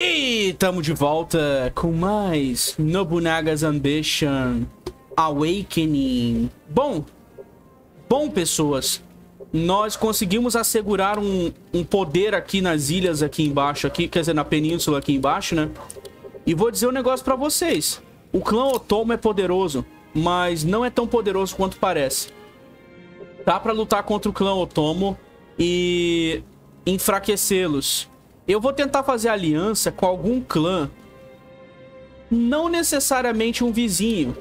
E estamos de volta com mais Nobunaga's Ambition Awakening. Bom, bom pessoas, nós conseguimos assegurar um, um poder aqui nas ilhas aqui embaixo, aqui, quer dizer, na península aqui embaixo, né? E vou dizer um negócio pra vocês. O clã Otomo é poderoso, mas não é tão poderoso quanto parece. Dá pra lutar contra o clã Otomo e enfraquecê-los. Eu vou tentar fazer aliança com algum clã. Não necessariamente um vizinho,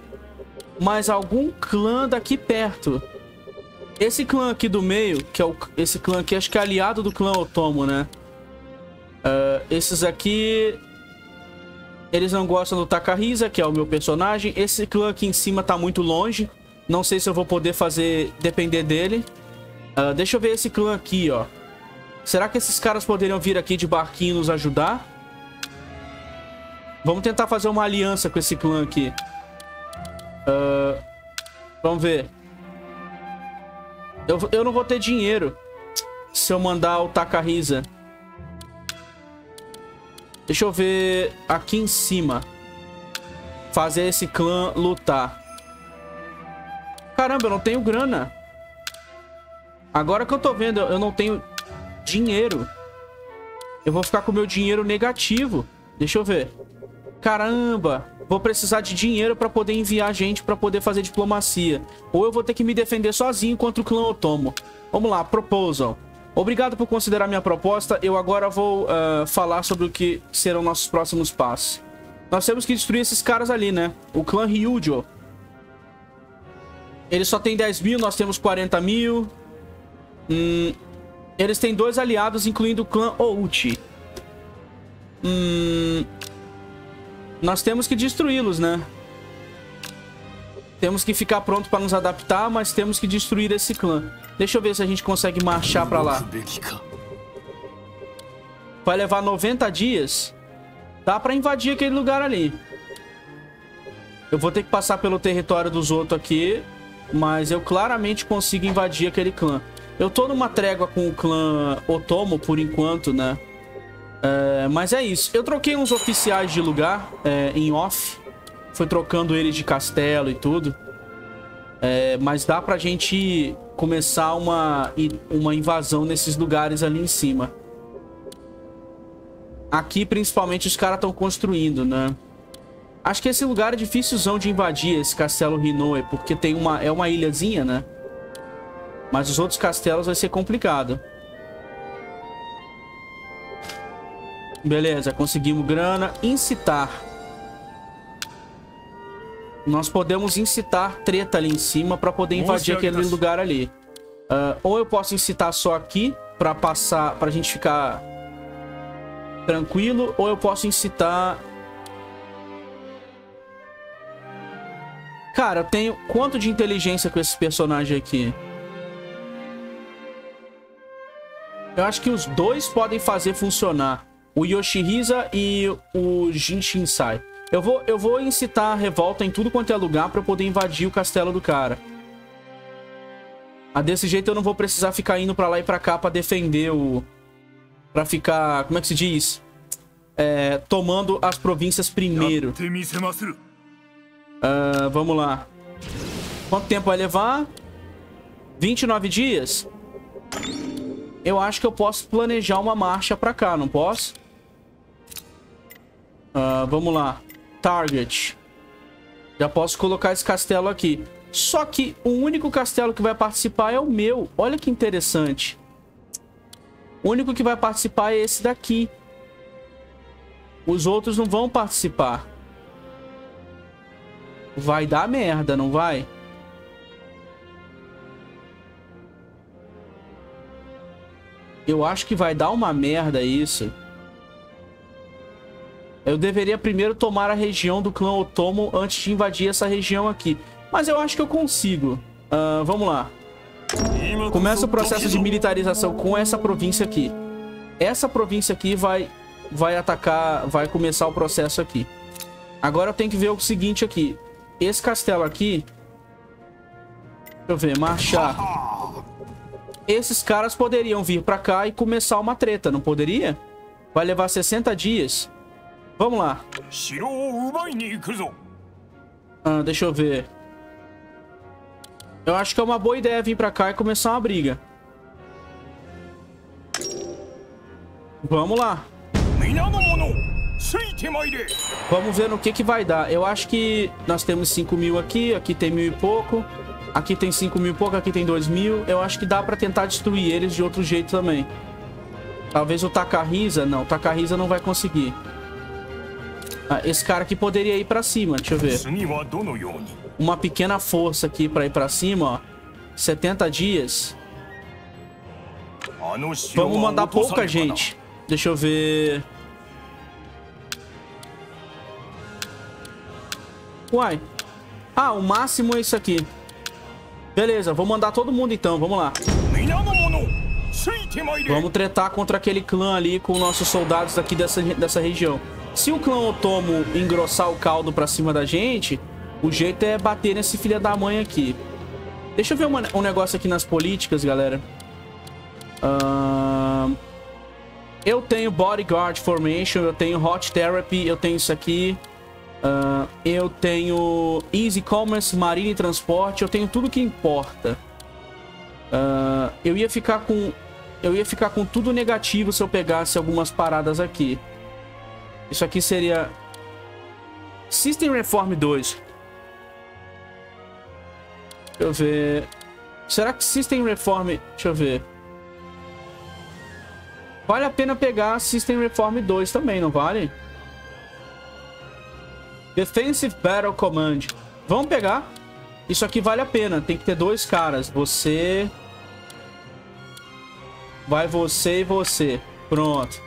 mas algum clã daqui perto. Esse clã aqui do meio, que é o, esse clã aqui, acho que é aliado do clã Otomo, né? Uh, esses aqui... Eles não gostam do Takahisa, que é o meu personagem. Esse clã aqui em cima tá muito longe. Não sei se eu vou poder fazer depender dele. Uh, deixa eu ver esse clã aqui, ó. Será que esses caras poderiam vir aqui de barquinho nos ajudar? Vamos tentar fazer uma aliança com esse clã aqui. Uh, vamos ver. Eu, eu não vou ter dinheiro se eu mandar o Takahisa. Deixa eu ver aqui em cima. Fazer esse clã lutar. Caramba, eu não tenho grana. Agora que eu tô vendo, eu não tenho dinheiro. Eu vou ficar com o meu dinheiro negativo. Deixa eu ver. Caramba, vou precisar de dinheiro para poder enviar gente para poder fazer diplomacia. Ou eu vou ter que me defender sozinho contra o clã Otomo. Vamos lá, proposal. Obrigado por considerar minha proposta. Eu agora vou uh, falar sobre o que serão nossos próximos passos. Nós temos que destruir esses caras ali, né? O clã Ryujo. Ele só tem 10 mil, nós temos 40 mil. Hum, eles têm dois aliados, incluindo o clã Ouchi. Hum... Nós temos que destruí-los, né? Temos que ficar pronto para nos adaptar, mas temos que destruir esse clã. Deixa eu ver se a gente consegue marchar para lá. Vai levar 90 dias. Dá para invadir aquele lugar ali. Eu vou ter que passar pelo território dos outros aqui, mas eu claramente consigo invadir aquele clã. Eu tô numa trégua com o clã Otomo por enquanto, né? É, mas é isso. Eu troquei uns oficiais de lugar é, em off. Fui trocando eles de castelo e tudo. É, mas dá pra gente começar uma, uma invasão nesses lugares ali em cima. Aqui, principalmente, os caras estão construindo, né? Acho que esse lugar é dificilzão de invadir, esse castelo Rinoe, porque tem uma, é uma ilhazinha, né? Mas os outros castelos vai ser complicado. Beleza, conseguimos grana. Incitar. Nós podemos incitar treta ali em cima pra poder invadir aquele lugar ali. Uh, ou eu posso incitar só aqui pra passar, pra gente ficar tranquilo. Ou eu posso incitar... Cara, eu tenho quanto de inteligência com esse personagem aqui? Eu acho que os dois podem fazer funcionar. O Yoshihisa e o Jin Shinsai. Eu vou, eu vou incitar a revolta em tudo quanto é lugar pra eu poder invadir o castelo do cara. Ah, desse jeito eu não vou precisar ficar indo pra lá e pra cá pra defender o... Pra ficar... Como é que se diz? É, tomando as províncias primeiro. Uh, vamos lá. Quanto tempo vai levar? 29 dias? Eu acho que eu posso planejar uma marcha pra cá, não posso? Uh, vamos lá. Target. Já posso colocar esse castelo aqui. Só que o único castelo que vai participar é o meu. Olha que interessante. O único que vai participar é esse daqui. Os outros não vão participar. Vai dar merda, não vai? Eu acho que vai dar uma merda isso. Eu deveria primeiro tomar a região do clã Otomo antes de invadir essa região aqui. Mas eu acho que eu consigo. Uh, vamos lá. Começa o processo de militarização com essa província aqui. Essa província aqui vai, vai atacar, vai começar o processo aqui. Agora eu tenho que ver o seguinte aqui. Esse castelo aqui... Deixa eu ver, marchar esses caras poderiam vir pra cá e começar uma treta, não poderia? Vai levar 60 dias. Vamos lá. Ah, deixa eu ver. Eu acho que é uma boa ideia vir pra cá e começar uma briga. Vamos lá. Vamos ver no que que vai dar. Eu acho que nós temos 5 mil aqui, aqui tem mil e pouco. Aqui tem 5 mil e pouco, aqui tem 2 mil. Eu acho que dá pra tentar destruir eles de outro jeito também. Talvez o Takahisa... Não, o Takahisa não vai conseguir. Ah, esse cara aqui poderia ir pra cima, deixa eu ver. Uma pequena força aqui pra ir pra cima, ó. 70 dias. Vamos mandar pouca gente. Deixa eu ver... Uai. Ah, o máximo é isso aqui. Beleza, vou mandar todo mundo então, vamos lá. Vamos tretar contra aquele clã ali com nossos soldados daqui dessa, dessa região. Se o clã Otomo engrossar o caldo pra cima da gente, o jeito é bater nesse filho da mãe aqui. Deixa eu ver uma, um negócio aqui nas políticas, galera. Uh, eu tenho Bodyguard Formation, eu tenho Hot Therapy, eu tenho isso aqui. Uh, eu tenho Easy Commerce, Marine Transporte, eu tenho tudo que importa. Uh, eu ia ficar com... Eu ia ficar com tudo negativo se eu pegasse algumas paradas aqui. Isso aqui seria... System Reform 2. Deixa eu ver... Será que System Reform... Deixa eu ver. Vale a pena pegar System Reform 2 também, não vale? Defensive Battle Command. Vamos pegar. Isso aqui vale a pena. Tem que ter dois caras. Você... Vai você e você. Pronto.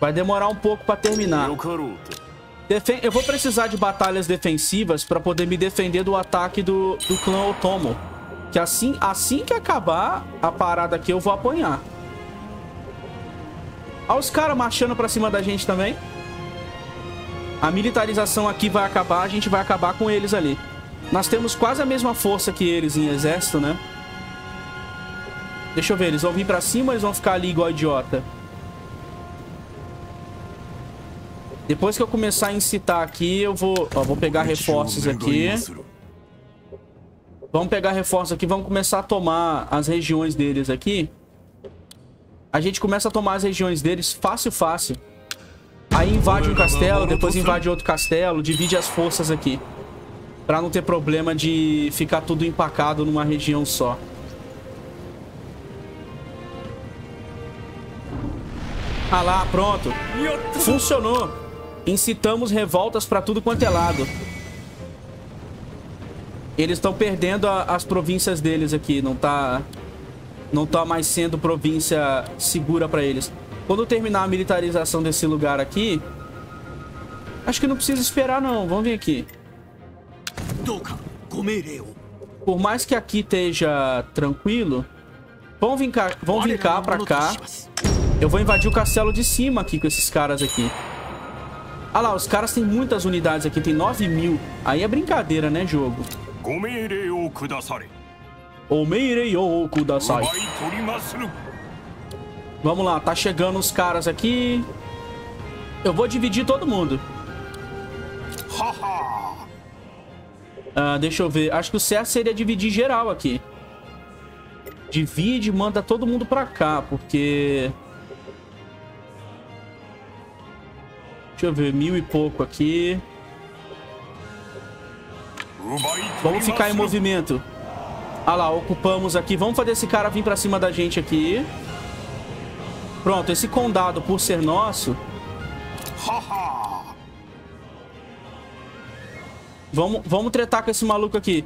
Vai demorar um pouco pra terminar. Defen eu vou precisar de batalhas defensivas pra poder me defender do ataque do, do clã Otomo. Que assim, assim que acabar a parada aqui, eu vou apanhar. Olha os caras marchando pra cima da gente também. A militarização aqui vai acabar, a gente vai acabar com eles ali. Nós temos quase a mesma força que eles em exército, né? Deixa eu ver, eles vão vir pra cima ou eles vão ficar ali igual idiota? Depois que eu começar a incitar aqui, eu vou... Ó, vou pegar reforços aqui. Vamos pegar reforços aqui, vamos começar a tomar as regiões deles aqui. A gente começa a tomar as regiões deles fácil, fácil. Aí invade um castelo, depois invade outro castelo, divide as forças aqui. Pra não ter problema de ficar tudo empacado numa região só. Ah lá, pronto. Funcionou. Incitamos revoltas pra tudo quanto é lado. Eles estão perdendo a, as províncias deles aqui. Não tá... Não tá mais sendo província segura pra eles. Quando terminar a militarização desse lugar aqui... Acho que não precisa esperar, não. Vamos vir aqui. Por mais que aqui esteja tranquilo... Vamos vir cá, vamos vir cá pra cá. Eu vou invadir o castelo de cima aqui com esses caras aqui. Ah lá, os caras têm muitas unidades aqui. Tem 9 mil. Aí é brincadeira, né, jogo? Omeirei o kudasai. Vamos lá, tá chegando os caras aqui. Eu vou dividir todo mundo. Ah, deixa eu ver. Acho que o certo seria dividir geral aqui. Divide manda todo mundo pra cá, porque... Deixa eu ver, mil e pouco aqui. Vamos ficar em movimento. Ah lá, ocupamos aqui. Vamos fazer esse cara vir pra cima da gente aqui. Pronto, esse condado, por ser nosso... Vamos, vamos tretar com esse maluco aqui.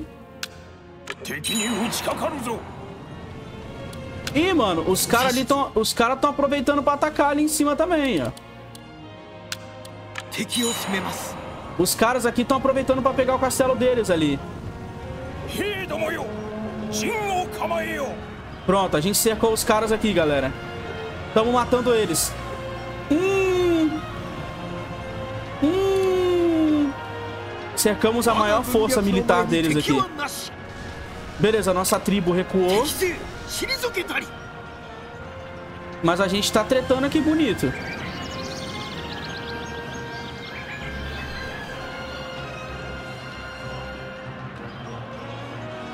Ih, mano, os caras ali estão... Os caras estão aproveitando pra atacar ali em cima também, ó. Os caras aqui estão aproveitando pra pegar o castelo deles ali. Pronto, a gente cercou os caras aqui, galera. Estamos matando eles. Hum. Hum. Cercamos a maior força militar deles aqui. Beleza, nossa tribo recuou. Mas a gente tá tretando aqui bonito.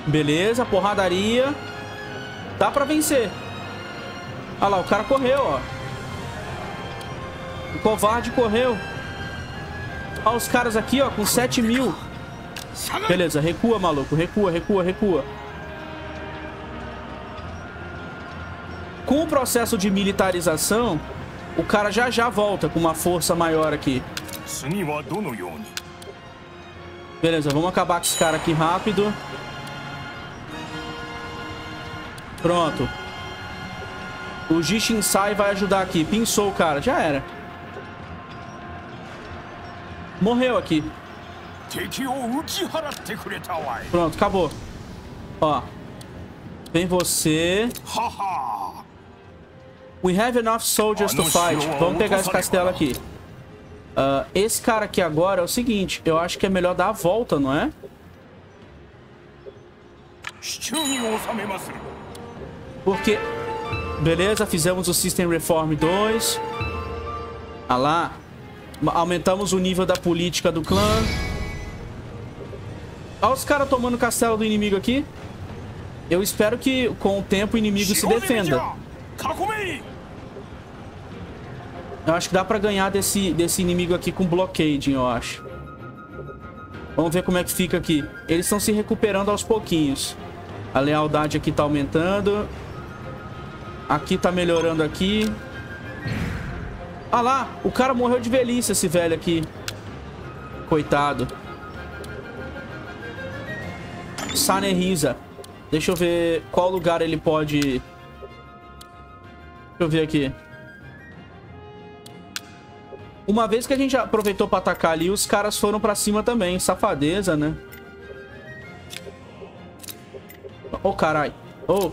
Beleza, porradaria. Dá pra vencer. Olha lá, o cara correu, ó. O covarde correu. Olha os caras aqui, ó, com 7 mil. Beleza, recua, maluco. Recua, recua, recua. Com o processo de militarização, o cara já já volta com uma força maior aqui. Beleza, vamos acabar com esse cara aqui rápido. Pronto. O Jishinsai vai ajudar aqui. Pinçou o cara. Já era. Morreu aqui. Pronto, acabou. Ó. Vem você. We have enough soldiers to fight. Vamos pegar esse castelo aqui. Uh, esse cara aqui agora é o seguinte. Eu acho que é melhor dar a volta, não é? Porque... Beleza, fizemos o System Reform 2. Ah lá. Aumentamos o nível da política do clã. Olha os caras tomando o castelo do inimigo aqui. Eu espero que com o tempo o inimigo se defenda. Eu acho que dá pra ganhar desse, desse inimigo aqui com blockading, eu acho. Vamos ver como é que fica aqui. Eles estão se recuperando aos pouquinhos. A lealdade aqui tá aumentando. Aqui tá melhorando aqui. Ah lá, o cara morreu de velhice, esse velho aqui. Coitado. Sanerisa. Deixa eu ver qual lugar ele pode... Deixa eu ver aqui. Uma vez que a gente aproveitou pra atacar ali, os caras foram pra cima também. Safadeza, né? Ô, oh, carai. Ô, oh, ô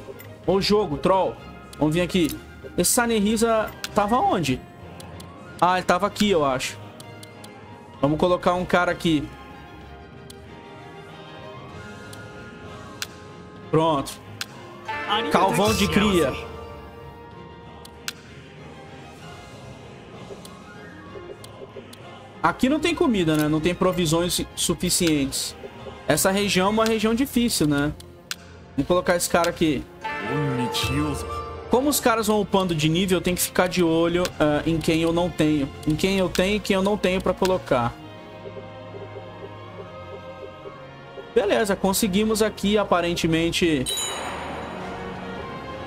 oh, jogo, troll. Vamos vir aqui. Esse Sanerisa tava onde? Ah, ele tava aqui, eu acho. Vamos colocar um cara aqui. Pronto. Calvão de cria. Aqui não tem comida, né? Não tem provisões suficientes. Essa região é uma região difícil, né? Vamos colocar esse cara aqui. Como os caras vão upando de nível, eu tenho que ficar de olho uh, em quem eu não tenho. Em quem eu tenho e quem eu não tenho pra colocar. Beleza, conseguimos aqui, aparentemente,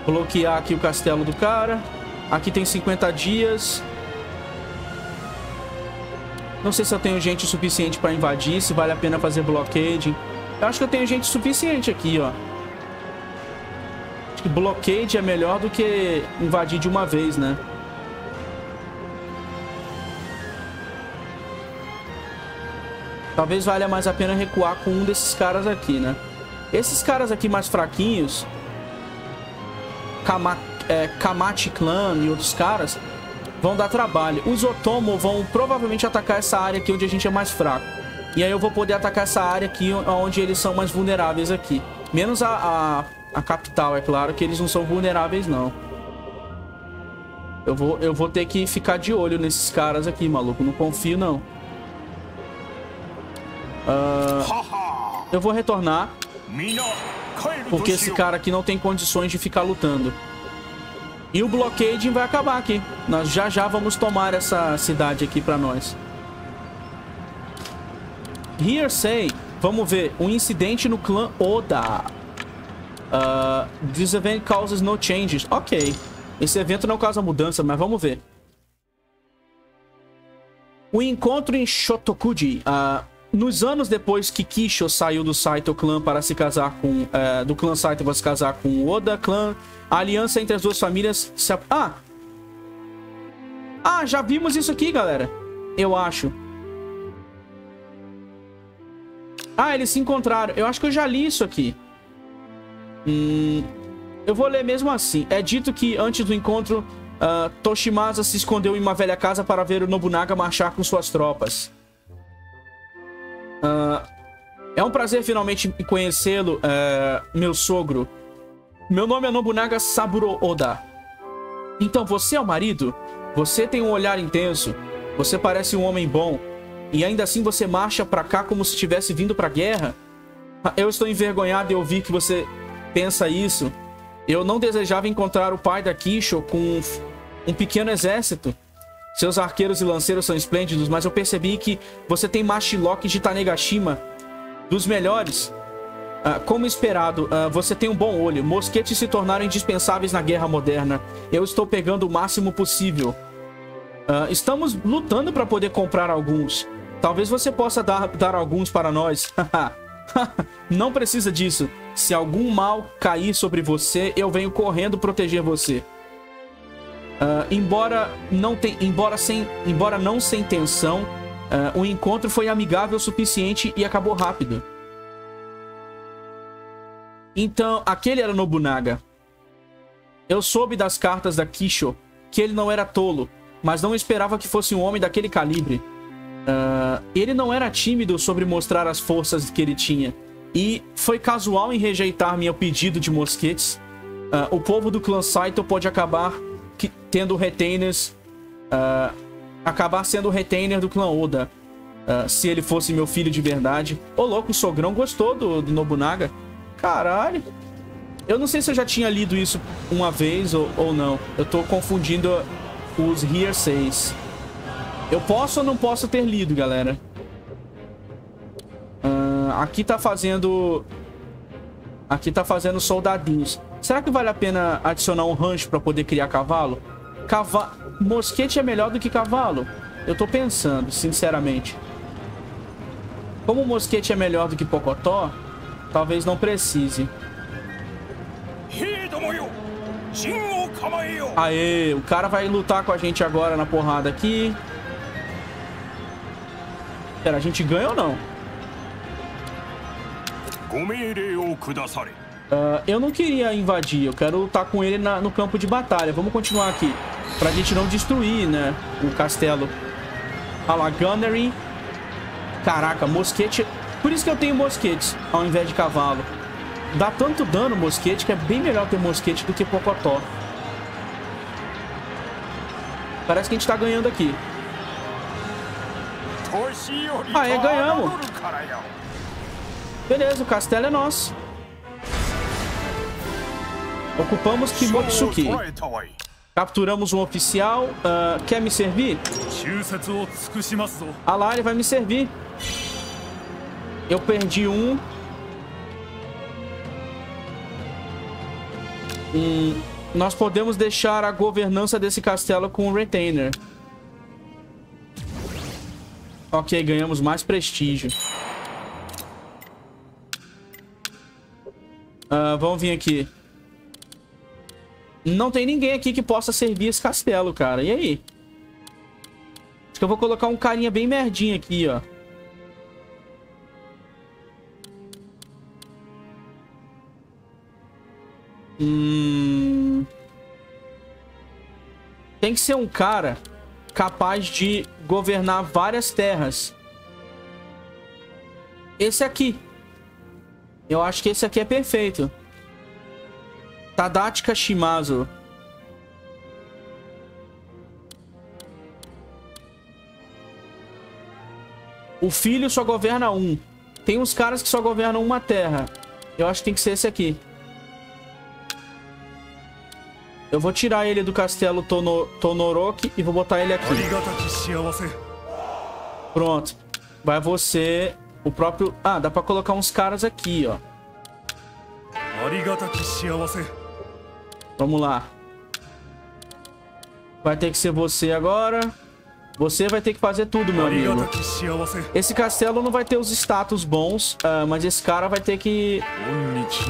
bloquear aqui o castelo do cara. Aqui tem 50 dias. Não sei se eu tenho gente suficiente pra invadir, se vale a pena fazer blockade. Eu acho que eu tenho gente suficiente aqui, ó. Blockade é melhor do que invadir de uma vez, né? Talvez valha mais a pena recuar com um desses caras aqui, né? Esses caras aqui mais fraquinhos... Kama, é, Clan e outros caras vão dar trabalho. Os Otomo vão provavelmente atacar essa área aqui onde a gente é mais fraco. E aí eu vou poder atacar essa área aqui onde eles são mais vulneráveis aqui. Menos a, a, a capital, é claro que eles não são vulneráveis, não. Eu vou, eu vou ter que ficar de olho nesses caras aqui, maluco. Não confio, não. Uh, eu vou retornar. Porque esse cara aqui não tem condições de ficar lutando. E o blockade vai acabar aqui. Nós já já vamos tomar essa cidade aqui pra nós. Hearsay. Vamos ver. Um incidente no clã Oda. Uh, this event causes no changes. Ok. Esse evento não causa mudança, mas vamos ver. O encontro em Shotokuji. Uh, nos anos depois que Kisho saiu do Saito clã para se casar com... Uh, do clã Saito para se casar com Oda clã a aliança entre as duas famílias se... Ah! Ah, já vimos isso aqui, galera. Eu acho. Ah, eles se encontraram. Eu acho que eu já li isso aqui. Hum, eu vou ler mesmo assim. É dito que antes do encontro, uh, Toshimasa se escondeu em uma velha casa para ver o Nobunaga marchar com suas tropas. Uh, é um prazer finalmente conhecê-lo, uh, meu sogro. Meu nome é Nobunaga Saburo Oda. Então você é o marido? Você tem um olhar intenso. Você parece um homem bom. E ainda assim você marcha pra cá como se tivesse vindo pra guerra? Eu estou envergonhado em ouvir que você pensa isso. Eu não desejava encontrar o pai da Kisho com um pequeno exército. Seus arqueiros e lanceiros são esplêndidos, mas eu percebi que você tem Mashiloki de Tanegashima, dos melhores. Uh, como esperado, uh, você tem um bom olho. Mosquetes se tornaram indispensáveis na guerra moderna. Eu estou pegando o máximo possível. Uh, estamos lutando para poder comprar alguns. Talvez você possa dar, dar alguns para nós. Não precisa disso. Se algum mal cair sobre você, eu venho correndo proteger você. embora não tem, embora sem, embora não sem tensão, o encontro foi amigável o suficiente e acabou rápido. Então, aquele era Nobunaga. Eu soube das cartas da Kisho que ele não era tolo, mas não esperava que fosse um homem daquele calibre. Uh, ele não era tímido sobre mostrar as forças que ele tinha. E foi casual em rejeitar meu pedido de mosquetes. Uh, o povo do clã Saito pode acabar que, tendo retainers... Uh, acabar sendo retainer do clã Oda. se ele fosse meu filho de verdade. Ô louco, o sogrão gostou do, do Nobunaga. Caralho. Eu não sei se eu já tinha lido isso uma vez ou, ou não. Eu tô confundindo os hearsays. Eu posso ou não posso ter lido, galera? Aqui tá fazendo... Aqui tá fazendo soldadinhos. Será que vale a pena adicionar um rancho pra poder criar cavalo? Cava... Mosquete é melhor do que cavalo? Eu tô pensando, sinceramente. Como mosquete é melhor do que pocotó, Talvez não precise. Aê, o cara vai lutar com a gente agora na porrada aqui. Pera, a gente ganha ou não? Uh, eu não queria invadir, eu quero lutar com ele na, no campo de batalha. Vamos continuar aqui. Pra gente não destruir, né, o castelo. Olha lá, Gunnery. Caraca, mosquete por isso que eu tenho mosquetes ao invés de cavalo. Dá tanto dano mosquete que é bem melhor ter mosquete do que pocotó. Parece que a gente tá ganhando aqui. Ah, é, ganhamos. Beleza, o castelo é nosso. Ocupamos Kimotsuki. Capturamos um oficial. Uh, quer me servir? Ah lá, ele vai me servir. Eu perdi um. Hum, nós podemos deixar a governança desse castelo com o Retainer. Ok, ganhamos mais prestígio. Uh, vamos vir aqui. Não tem ninguém aqui que possa servir esse castelo, cara. E aí? Acho que eu vou colocar um carinha bem merdinho aqui, ó. Hum... Tem que ser um cara capaz de governar várias terras. Esse aqui. Eu acho que esse aqui é perfeito. Tadachi Kashimazu. O filho só governa um. Tem uns caras que só governam uma terra. Eu acho que tem que ser esse aqui. Eu vou tirar ele do castelo Tono, Tonoroki e vou botar ele aqui. Pronto. Vai você... O próprio... Ah, dá pra colocar uns caras aqui, ó. Vamos lá. Vai ter que ser você agora. Você vai ter que fazer tudo, meu amigo. Esse castelo não vai ter os status bons, uh, mas esse cara vai ter que...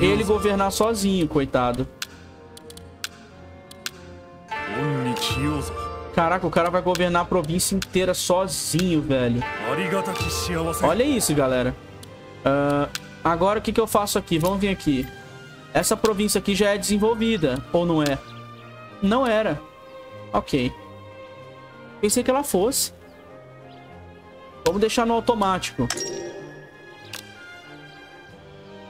Ele governar sozinho, coitado. Caraca, o cara vai governar a província inteira sozinho, velho. Olha isso, galera. Uh, agora o que, que eu faço aqui? Vamos vir aqui. Essa província aqui já é desenvolvida, ou não é? Não era. Ok. Pensei que ela fosse. Vamos deixar no automático.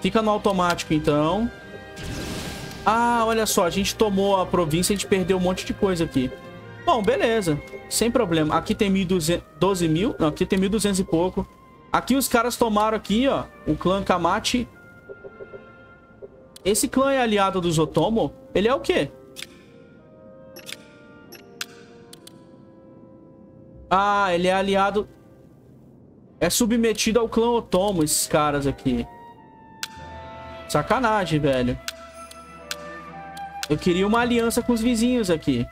Fica no automático, então. Ah, olha só, a gente tomou a província e a gente perdeu um monte de coisa aqui. Bom, beleza. Sem problema. Aqui tem 1.200... 12 mil? Não, aqui tem 1.200 e pouco. Aqui os caras tomaram aqui, ó. O clã Kamate Esse clã é aliado dos Otomo? Ele é o quê? Ah, ele é aliado... É submetido ao clã Otomo, esses caras aqui. Sacanagem, velho. Eu queria uma aliança com os vizinhos aqui.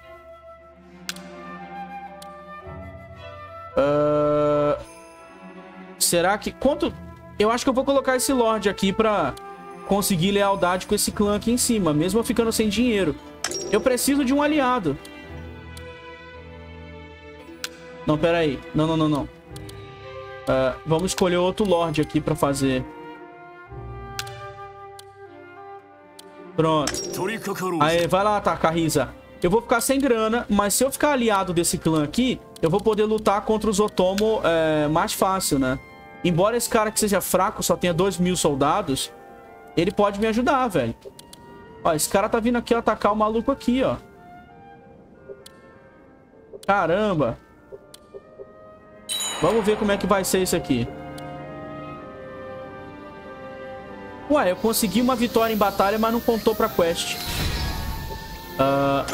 Uh... Será que... Quanto... Eu acho que eu vou colocar esse Lorde aqui pra conseguir lealdade com esse clã aqui em cima, mesmo eu ficando sem dinheiro. Eu preciso de um aliado. Não, pera aí. Não, não, não, não. Uh, vamos escolher outro Lorde aqui pra fazer. Pronto. Aí, vai lá, tá, Carriza. Eu vou ficar sem grana, mas se eu ficar aliado desse clã aqui, eu vou poder lutar contra os Otomo é, mais fácil, né? Embora esse cara que seja fraco, só tenha 2 mil soldados, ele pode me ajudar, velho. Ó, esse cara tá vindo aqui atacar o maluco aqui, ó. Caramba. Vamos ver como é que vai ser isso aqui. Ué, eu consegui uma vitória em batalha, mas não contou pra quest. Uh,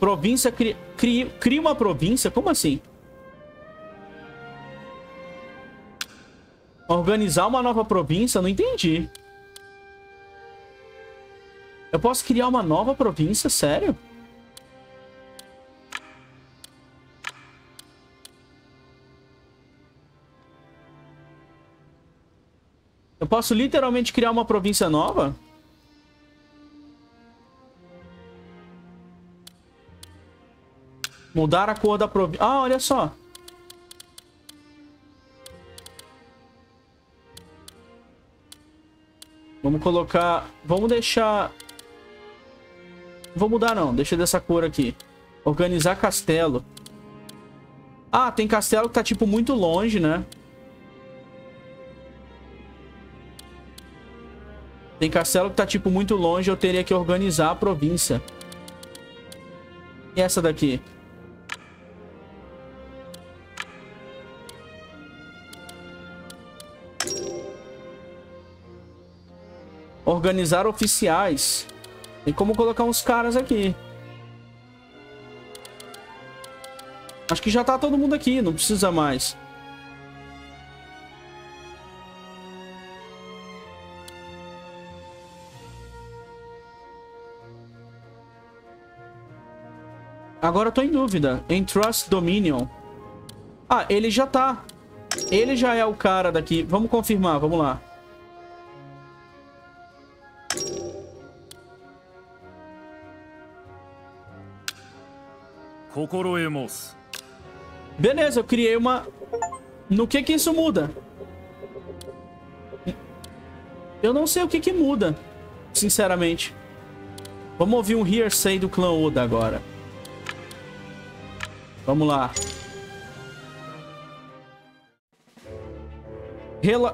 província... Cria, cria, cria uma província? Como assim? Organizar uma nova província? Não entendi. Eu posso criar uma nova província? Sério? Eu posso literalmente criar uma província nova? Mudar a cor da província. Ah, olha só. Vamos colocar... Vamos deixar... Vou mudar não. Deixa dessa cor aqui. Organizar castelo. Ah, tem castelo que tá tipo muito longe, né? Tem castelo que tá tipo muito longe. Eu teria que organizar a província. E essa daqui? Organizar oficiais. Tem como colocar uns caras aqui. Acho que já tá todo mundo aqui, não precisa mais. Agora eu tô em dúvida. Entrust Dominion. Ah, ele já tá. Ele já é o cara daqui. Vamos confirmar, vamos lá. Beleza, eu criei uma... No que que isso muda? Eu não sei o que que muda, sinceramente. Vamos ouvir um hearsay do clã Oda agora. Vamos lá.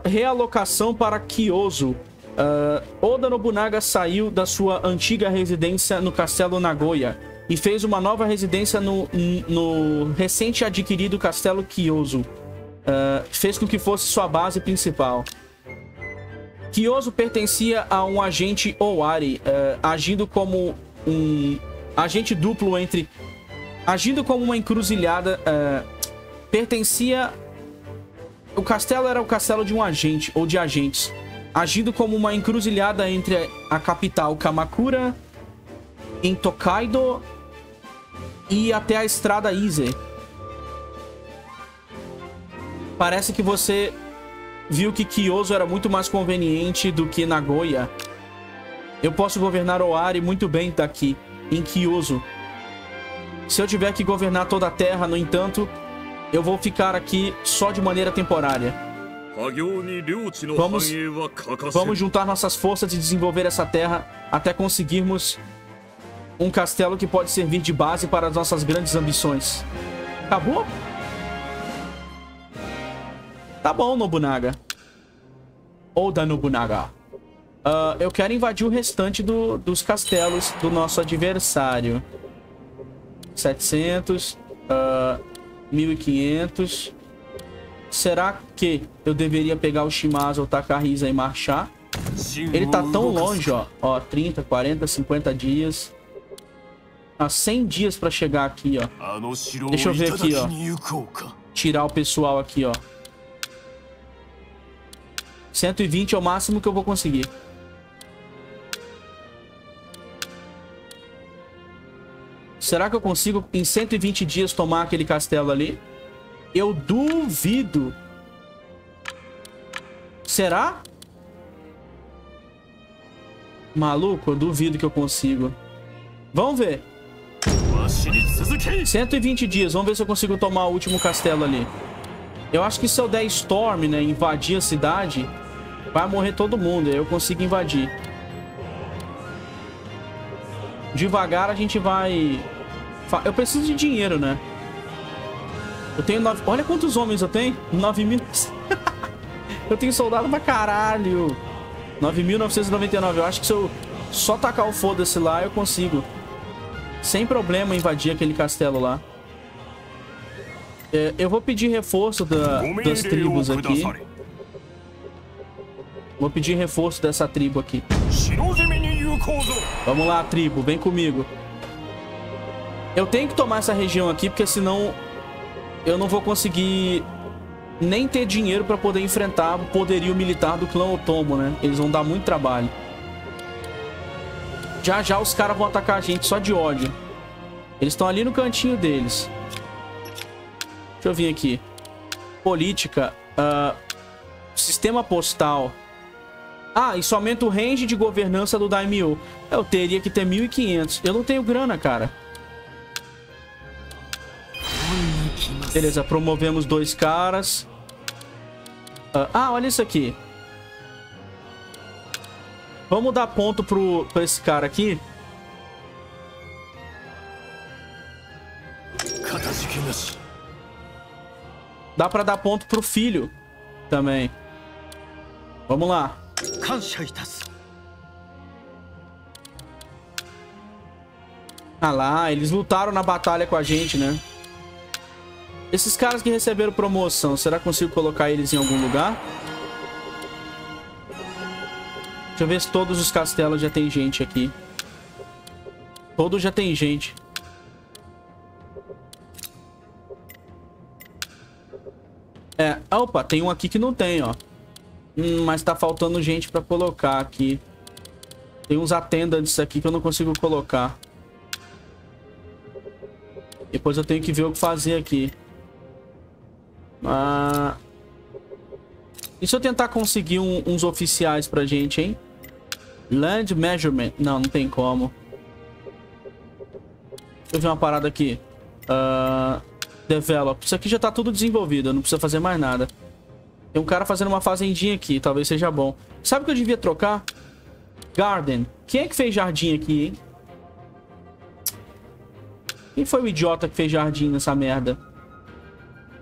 realocação para Kyozo. Uh, Oda Nobunaga saiu da sua antiga residência no Castelo Nagoya e fez uma nova residência no, no recente adquirido Castelo Kyozo. Uh, fez com que fosse sua base principal. Kyozo pertencia a um agente Owari, uh, agindo como um agente duplo entre... Agindo como uma encruzilhada, uh, pertencia... O castelo era o castelo de um agente, ou de agentes. Agindo como uma encruzilhada entre a capital Kamakura, em Tokaido e até a estrada Easy. Parece que você viu que Kyoto era muito mais conveniente do que Nagoya. Eu posso governar Oari muito bem daqui, em Kyoto. Se eu tiver que governar toda a terra, no entanto, eu vou ficar aqui só de maneira temporária. Vamos, vamos juntar nossas forças e desenvolver essa terra até conseguirmos um castelo que pode servir de base para as nossas grandes ambições. Acabou? Tá bom, Nobunaga. Oda Nobunaga. Uh, eu quero invadir o restante do, dos castelos do nosso adversário. 700. Uh, 1500. Será que eu deveria pegar o Shimazu ou Takahisa e marchar? Ele tá tão longe, ó. Ó, 30, 40, 50 dias. Ah, 100 dias pra chegar aqui, ó. Deixa eu ver aqui, ó. Tirar o pessoal aqui, ó. 120 é o máximo que eu vou conseguir. Será que eu consigo, em 120 dias, tomar aquele castelo ali? Eu duvido. Será? Maluco, eu duvido que eu consigo. Vamos ver. 120 dias. Vamos ver se eu consigo tomar o último castelo ali. Eu acho que se eu der Storm, né, invadir a cidade, vai morrer todo mundo. Eu consigo invadir. Devagar a gente vai eu preciso de dinheiro, né? Eu tenho nove... Olha quantos homens eu tenho. 9 mil... eu tenho soldado pra caralho. 9.999. Eu acho que se eu só tacar o foda-se lá, eu consigo. Sem problema invadir aquele castelo lá. É, eu vou pedir reforço da, das tribos aqui. Vou pedir reforço dessa tribo aqui. Vamos lá, tribo. Vem comigo. Eu tenho que tomar essa região aqui, porque senão eu não vou conseguir nem ter dinheiro para poder enfrentar o poderio militar do clã Otomo, né? Eles vão dar muito trabalho. Já já os caras vão atacar a gente só de ódio. Eles estão ali no cantinho deles. Deixa eu vir aqui. Política. Uh, sistema postal. Ah, isso aumenta o range de governança do Daimyo. Eu teria que ter 1.500. Eu não tenho grana, cara. Beleza, promovemos dois caras. Uh, ah, olha isso aqui. Vamos dar ponto pro, pra esse cara aqui. Dá pra dar ponto pro filho também. Vamos lá. Ah lá, eles lutaram na batalha com a gente, né? Esses caras que receberam promoção, será que consigo colocar eles em algum lugar? Deixa eu ver se todos os castelos já tem gente aqui. Todos já tem gente. É, opa, tem um aqui que não tem, ó. Hum, mas tá faltando gente pra colocar aqui. Tem uns attendants aqui que eu não consigo colocar. Depois eu tenho que ver o que fazer aqui. Ah... E se eu tentar conseguir um, uns oficiais pra gente, hein? Land Measurement. Não, não tem como. Deixa eu ver uma parada aqui. Uh, develop. Isso aqui já tá tudo desenvolvido. Não precisa fazer mais nada. Tem um cara fazendo uma fazendinha aqui. Talvez seja bom. Sabe o que eu devia trocar? Garden. Quem é que fez jardim aqui, hein? Quem foi o idiota que fez jardim nessa merda?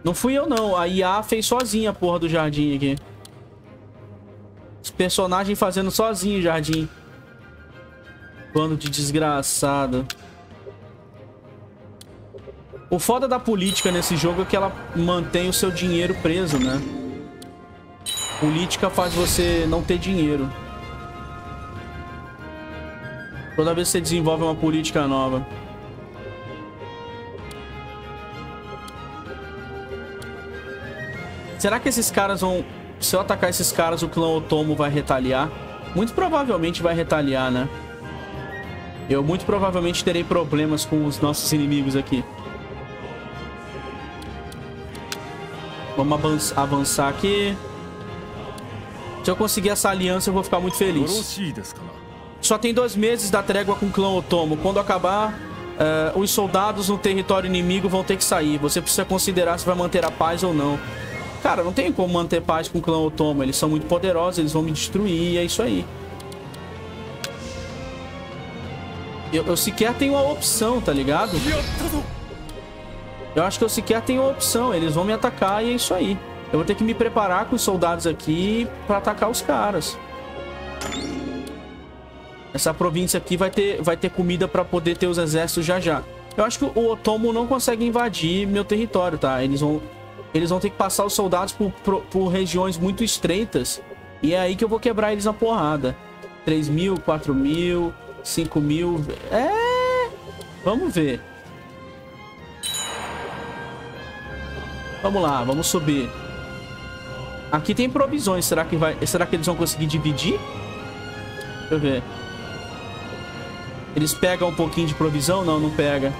Não fui eu, não. A IA fez sozinha a porra do jardim aqui. Os personagens fazendo sozinho jardim. Bando de desgraçado. O foda da política nesse jogo é que ela mantém o seu dinheiro preso, né? Política faz você não ter dinheiro. Toda vez que você desenvolve uma política nova. Será que esses caras vão... Se eu atacar esses caras, o clã Otomo vai retaliar? Muito provavelmente vai retaliar, né? Eu muito provavelmente terei problemas com os nossos inimigos aqui. Vamos avançar aqui. Se eu conseguir essa aliança, eu vou ficar muito feliz. Só tem dois meses da trégua com o clã Otomo. Quando acabar, uh, os soldados no território inimigo vão ter que sair. Você precisa considerar se vai manter a paz ou não. Cara, não tem como manter paz com o clã Otomo. Eles são muito poderosos, eles vão me destruir, é isso aí. Eu, eu sequer tenho a opção, tá ligado? Eu acho que eu sequer tenho a opção. Eles vão me atacar e é isso aí. Eu vou ter que me preparar com os soldados aqui pra atacar os caras. Essa província aqui vai ter, vai ter comida pra poder ter os exércitos já já. Eu acho que o Otomo não consegue invadir meu território, tá? Eles vão eles vão ter que passar os soldados por, por, por regiões muito estreitas. E é aí que eu vou quebrar eles na porrada. 3 mil, 4 mil, 5 mil. É... Vamos ver. Vamos lá, vamos subir. Aqui tem provisões. Será que, vai... Será que eles vão conseguir dividir? Deixa eu ver. Eles pegam um pouquinho de provisão? Não, não pega.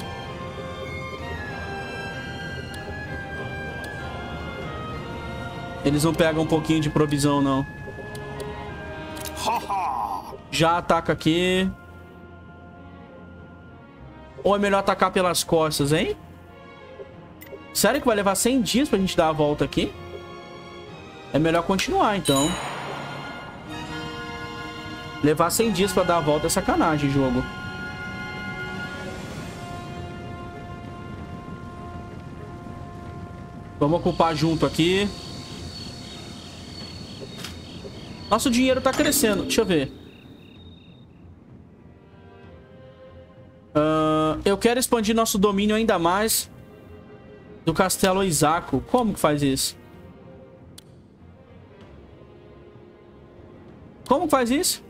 Eles não pegam um pouquinho de provisão, não. Já ataca aqui. Ou é melhor atacar pelas costas, hein? Sério que vai levar 100 dias pra gente dar a volta aqui? É melhor continuar, então. Levar 100 dias pra dar a volta é sacanagem, jogo. Vamos ocupar junto aqui. Nosso dinheiro tá crescendo. Deixa eu ver. Uh, eu quero expandir nosso domínio ainda mais do Castelo Isaco. Como que faz isso? Como que faz isso?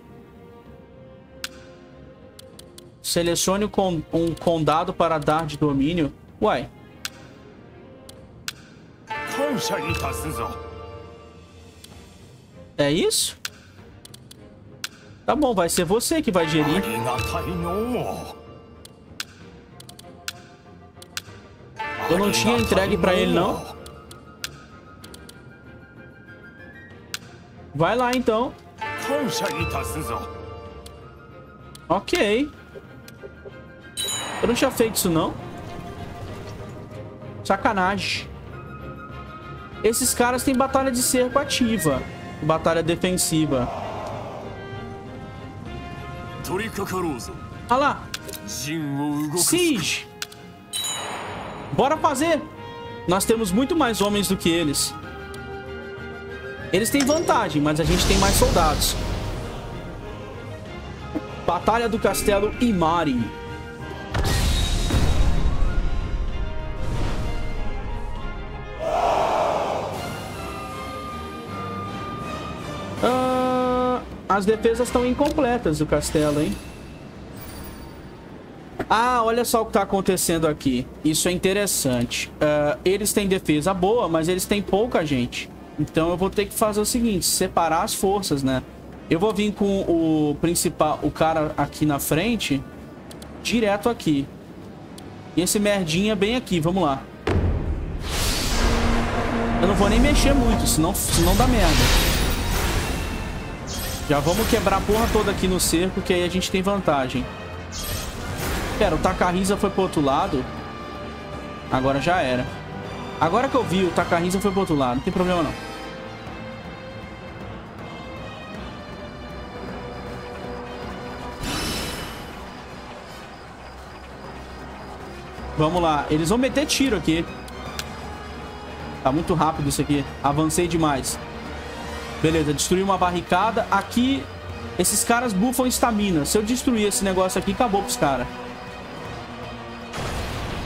Selecione um condado para dar de domínio. Uai. É isso? Tá bom, vai ser você que vai gerir. Eu não tinha entregue pra ele, não. Vai lá, então. Ok. Eu não tinha feito isso, não. Sacanagem. Esses caras têm batalha de cerco ativa. Batalha defensiva. Olha lá. Siege. Bora fazer. Nós temos muito mais homens do que eles. Eles têm vantagem, mas a gente tem mais soldados. Batalha do Castelo Imari. As defesas estão incompletas do castelo, hein? Ah, olha só o que está acontecendo aqui. Isso é interessante. Uh, eles têm defesa boa, mas eles têm pouca gente. Então eu vou ter que fazer o seguinte, separar as forças, né? Eu vou vir com o principal, o cara aqui na frente, direto aqui. E esse merdinha bem aqui, vamos lá. Eu não vou nem mexer muito, senão, senão dá merda. Já vamos quebrar a porra toda aqui no cerco, que aí a gente tem vantagem. Pera, o Takarisa foi pro outro lado. Agora já era. Agora que eu vi, o Takarisa foi pro outro lado. Não tem problema, não. Vamos lá. Eles vão meter tiro aqui. Tá muito rápido isso aqui. Avancei demais. Beleza, destruí uma barricada. Aqui, esses caras buffam estamina. Se eu destruir esse negócio aqui, acabou pros caras.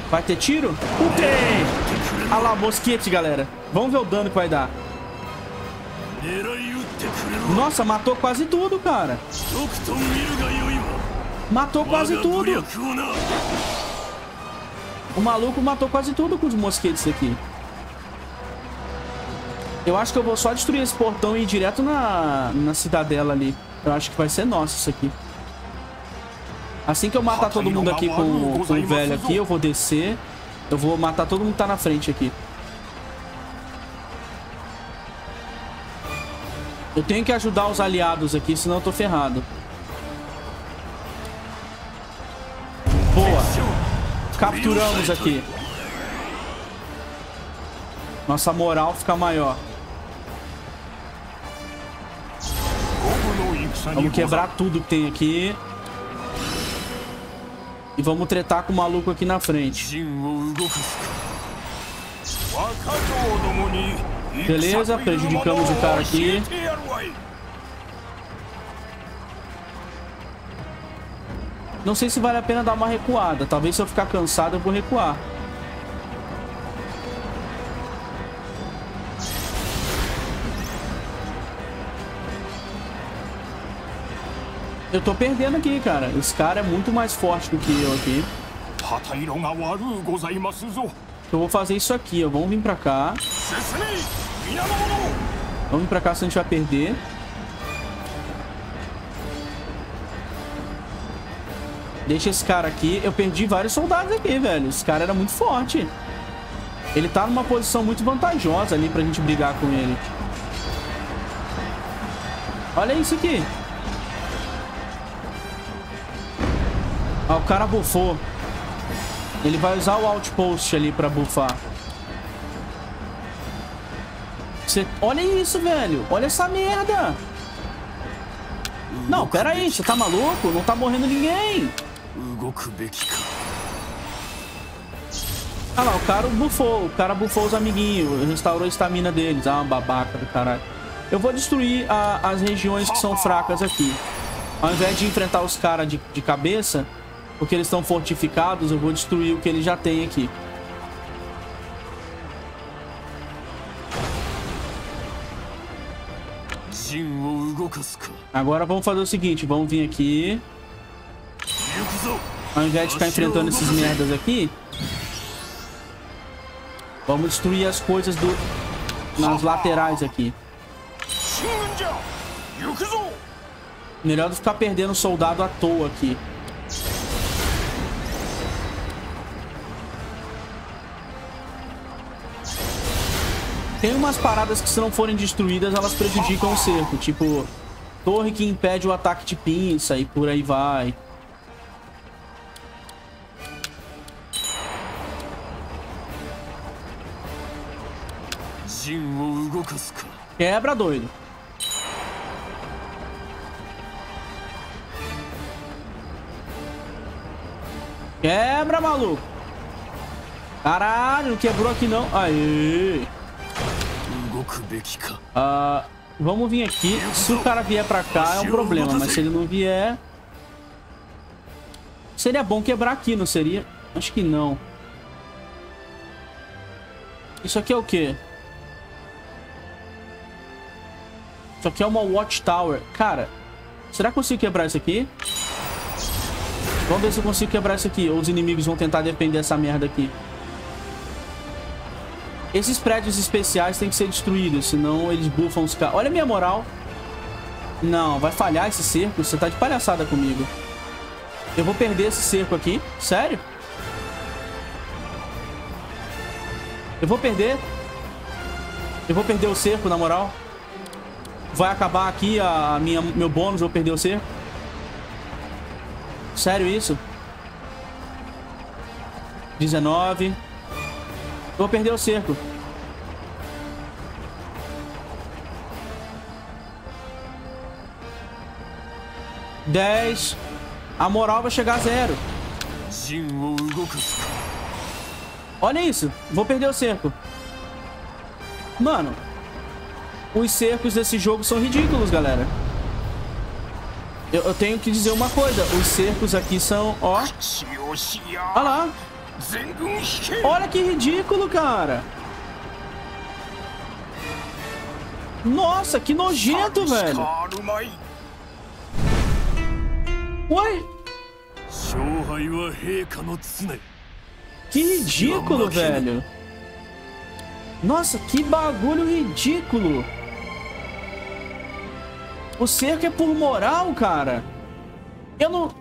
Vai ter tiro? Tem! Olha lá, mosquete, galera. Vamos ver o dano que vai dar. Nossa, matou quase tudo, cara. Matou quase tudo. O maluco matou quase tudo com os mosquetes aqui. Eu acho que eu vou só destruir esse portão e ir direto na, na cidadela ali. Eu acho que vai ser nosso isso aqui. Assim que eu matar todo mundo aqui com, com o velho aqui, eu vou descer. Eu vou matar todo mundo que tá na frente aqui. Eu tenho que ajudar os aliados aqui, senão eu tô ferrado. Boa. Capturamos aqui. Nossa moral fica maior. Vamos quebrar tudo que tem aqui. E vamos tretar com o maluco aqui na frente. Beleza, prejudicamos o cara aqui. Não sei se vale a pena dar uma recuada. Talvez se eu ficar cansado eu vou recuar. Eu tô perdendo aqui, cara. Os caras é muito mais forte do que eu aqui. Eu vou fazer isso aqui, ó. Vamos vir pra cá. Vamos vir pra cá, senão a gente vai perder. Deixa esse cara aqui. Eu perdi vários soldados aqui, velho. Esse cara era muito forte. Ele tá numa posição muito vantajosa ali pra gente brigar com ele. Olha isso aqui. Ah, o cara bufou. Ele vai usar o outpost ali pra bufar. Você... Olha isso, velho. Olha essa merda. Não, pera aí. Você tá maluco? Não tá morrendo ninguém. Ah lá, o cara bufou. O cara bufou os amiguinhos. Restaurou a estamina deles. Ah, babaca do caralho. Eu vou destruir a, as regiões que são fracas aqui. Ao invés de enfrentar os caras de, de cabeça, porque eles estão fortificados, eu vou destruir o que ele já tem aqui. Agora vamos fazer o seguinte, vamos vir aqui. Ao invés de ficar tá enfrentando esses merdas aqui, vamos destruir as coisas do nas laterais aqui. Melhor do que ficar perdendo soldado à toa aqui. Tem umas paradas que se não forem destruídas, elas prejudicam o cerco. Tipo, torre que impede o ataque de pinça e por aí vai. Quebra, doido. Quebra, maluco. Caralho, não quebrou aqui não. aí. Ah, vamos vir aqui. Se o cara vier pra cá, é um problema. Mas se ele não vier... Seria bom quebrar aqui, não seria? Acho que não. Isso aqui é o quê? Isso aqui é uma Watchtower. Cara, será que eu consigo quebrar isso aqui? Vamos ver se eu consigo quebrar isso aqui. Ou os inimigos vão tentar defender essa merda aqui. Esses prédios especiais têm que ser destruídos, senão eles buffam os caras. Olha a minha moral. Não, vai falhar esse cerco? Você tá de palhaçada comigo. Eu vou perder esse cerco aqui. Sério? Eu vou perder. Eu vou perder o cerco, na moral. Vai acabar aqui a minha, meu bônus, eu vou perder o cerco. Sério isso? 19. Vou perder o cerco. Dez. A moral vai chegar a zero. Olha isso. Vou perder o cerco. Mano. Os cercos desse jogo são ridículos, galera. Eu, eu tenho que dizer uma coisa. Os cercos aqui são... Ó. Olha lá. Olha que ridículo, cara. Nossa, que nojento, velho. Ué? Que ridículo, velho. Nossa, que bagulho ridículo. O cerco é por moral, cara. Eu não...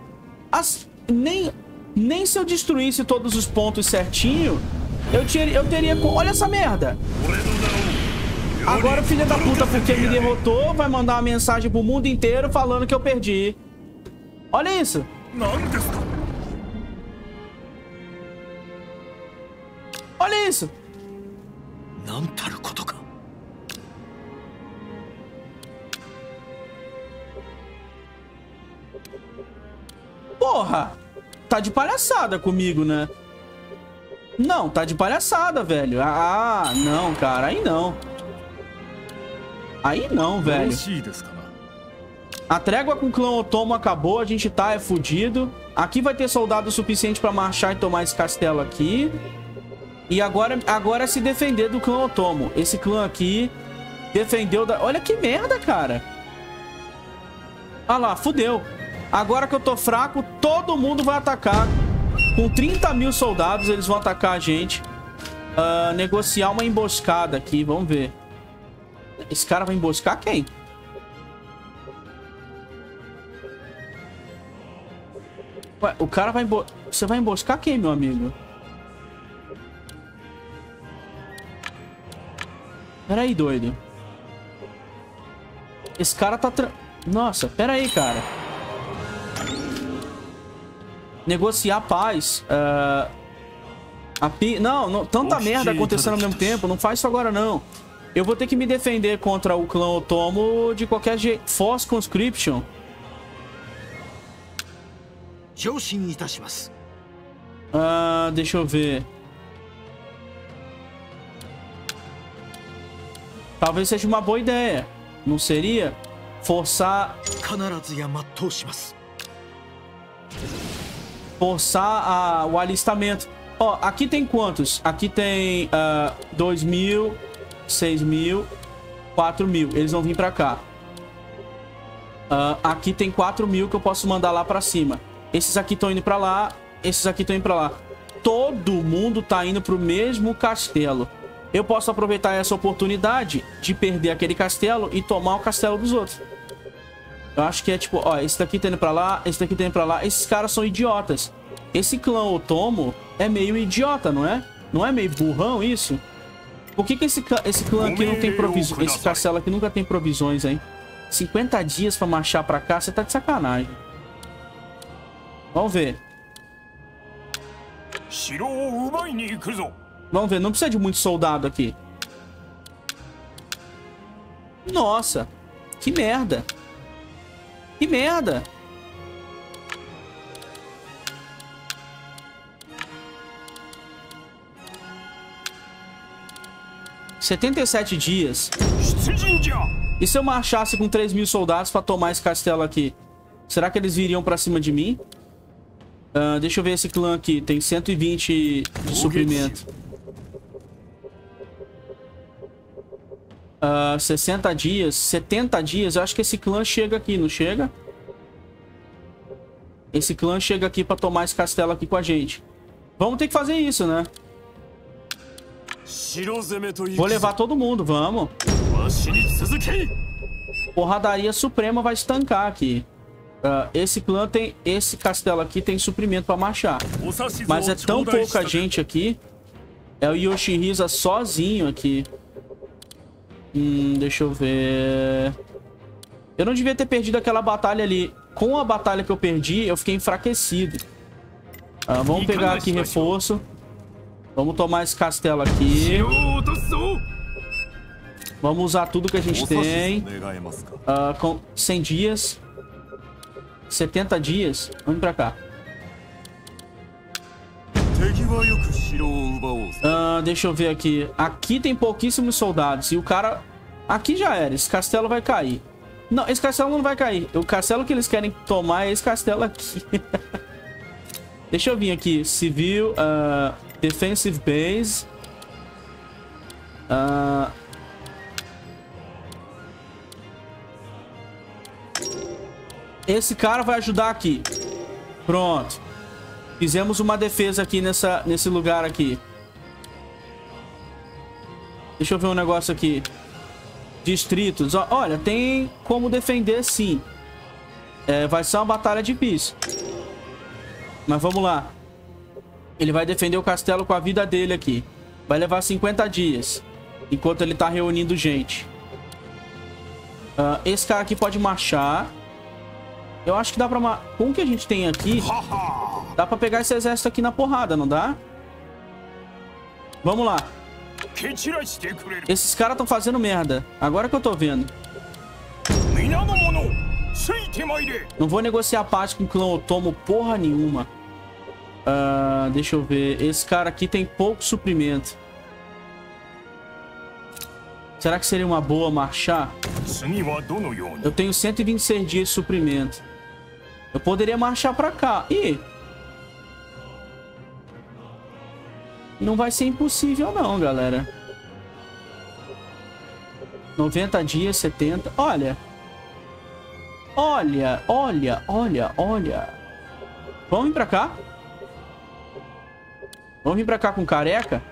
As... Nem nem se eu destruísse todos os pontos certinho, eu, teria, eu teria... Olha essa merda. Agora o filho da puta, porque me derrotou, vai mandar uma mensagem pro mundo inteiro falando que eu perdi. Olha isso. tá de palhaçada comigo, né? Não, tá de palhaçada, velho. Ah, ah não, cara. Aí não. Aí não, velho. A trégua com o clã Otomo acabou, a gente tá é fudido. Aqui vai ter soldado suficiente pra marchar e tomar esse castelo aqui. E agora, agora é se defender do clã Otomo. Esse clã aqui defendeu da... Olha que merda, cara. Ah lá, fudeu. Agora que eu tô fraco, todo mundo vai atacar. Com 30 mil soldados, eles vão atacar a gente. Uh, negociar uma emboscada aqui, vamos ver. Esse cara vai emboscar quem? Ué, o cara vai emboscar... Você vai emboscar quem, meu amigo? Pera aí, doido. Esse cara tá... Tra... Nossa, pera aí, cara. Negociar paz. Uh... A pi... Não, não, tanta merda acontecendo ao mesmo tempo. Não faz isso agora, não. Eu vou ter que me defender contra o clã Otomo de qualquer jeito. Force Conscription. Ah, deixa eu ver. Talvez seja uma boa ideia. Não seria? Forçar... Forçar a, o alistamento. Ó, aqui tem quantos? Aqui tem uh, 2 mil, 6 mil, 4 mil. Eles vão vir pra cá. Uh, aqui tem 4 mil que eu posso mandar lá pra cima. Esses aqui estão indo pra lá. Esses aqui estão indo pra lá. Todo mundo tá indo pro mesmo castelo. Eu posso aproveitar essa oportunidade de perder aquele castelo e tomar o castelo dos outros. Eu acho que é tipo, ó, esse daqui tá indo pra lá, esse daqui tá indo pra lá. Esses caras são idiotas. Esse clã Otomo é meio idiota, não é? Não é meio burrão isso? Por que, que esse, esse clã aqui não tem provisões? Esse castelo aqui nunca tem provisões, hein? 50 dias pra marchar pra cá, você tá de sacanagem. Vamos ver. Vamos ver, não precisa de muito soldado aqui. Nossa, que merda. Que merda. Setenta e sete dias. E se eu marchasse com 3 mil soldados pra tomar esse castelo aqui? Será que eles viriam pra cima de mim? Uh, deixa eu ver esse clã aqui. Tem 120 de suprimento. Uh, 60 dias, 70 dias. Eu acho que esse clã chega aqui, não chega? Esse clã chega aqui pra tomar esse castelo aqui com a gente. Vamos ter que fazer isso, né? Vou levar todo mundo, vamos. Porradaria suprema vai estancar aqui. Uh, esse clã tem... Esse castelo aqui tem suprimento pra marchar. Mas é tão pouca gente aqui. É o Yoshihisa sozinho aqui. Hum, deixa eu ver... Eu não devia ter perdido aquela batalha ali. Com a batalha que eu perdi, eu fiquei enfraquecido. Uh, vamos pegar aqui reforço. Vamos tomar esse castelo aqui. Vamos usar tudo que a gente tem. Uh, com 100 dias. 70 dias. Vamos pra cá. Uh, deixa eu ver aqui. Aqui tem pouquíssimos soldados. E o cara... Aqui já era. Esse castelo vai cair. Não, esse castelo não vai cair. O castelo que eles querem tomar é esse castelo aqui. deixa eu vir aqui. Civil... Uh, defensive Base. Uh, Esse cara vai ajudar aqui. Pronto. Fizemos uma defesa aqui nessa, nesse lugar aqui. Deixa eu ver um negócio aqui. Distritos. Olha, tem como defender sim. É, vai ser uma batalha difícil. Mas vamos lá. Ele vai defender o castelo com a vida dele aqui. Vai levar 50 dias. Enquanto ele tá reunindo gente. Uh, esse cara aqui pode marchar. Eu acho que dá pra... Com o que a gente tem aqui, dá pra pegar esse exército aqui na porrada, não dá? Vamos lá. Esses caras estão fazendo merda. Agora que eu tô vendo. Não vou negociar paz com o clã Otomo porra nenhuma. Uh, deixa eu ver. Esse cara aqui tem pouco suprimento. Será que seria uma boa marchar? Eu tenho 126 dias de suprimento. Eu poderia marchar pra cá. Ih! Não vai ser impossível não, galera. 90 dias, 70. Olha. Olha, olha, olha, olha. Vamos vir pra cá? Vamos vir pra cá com careca?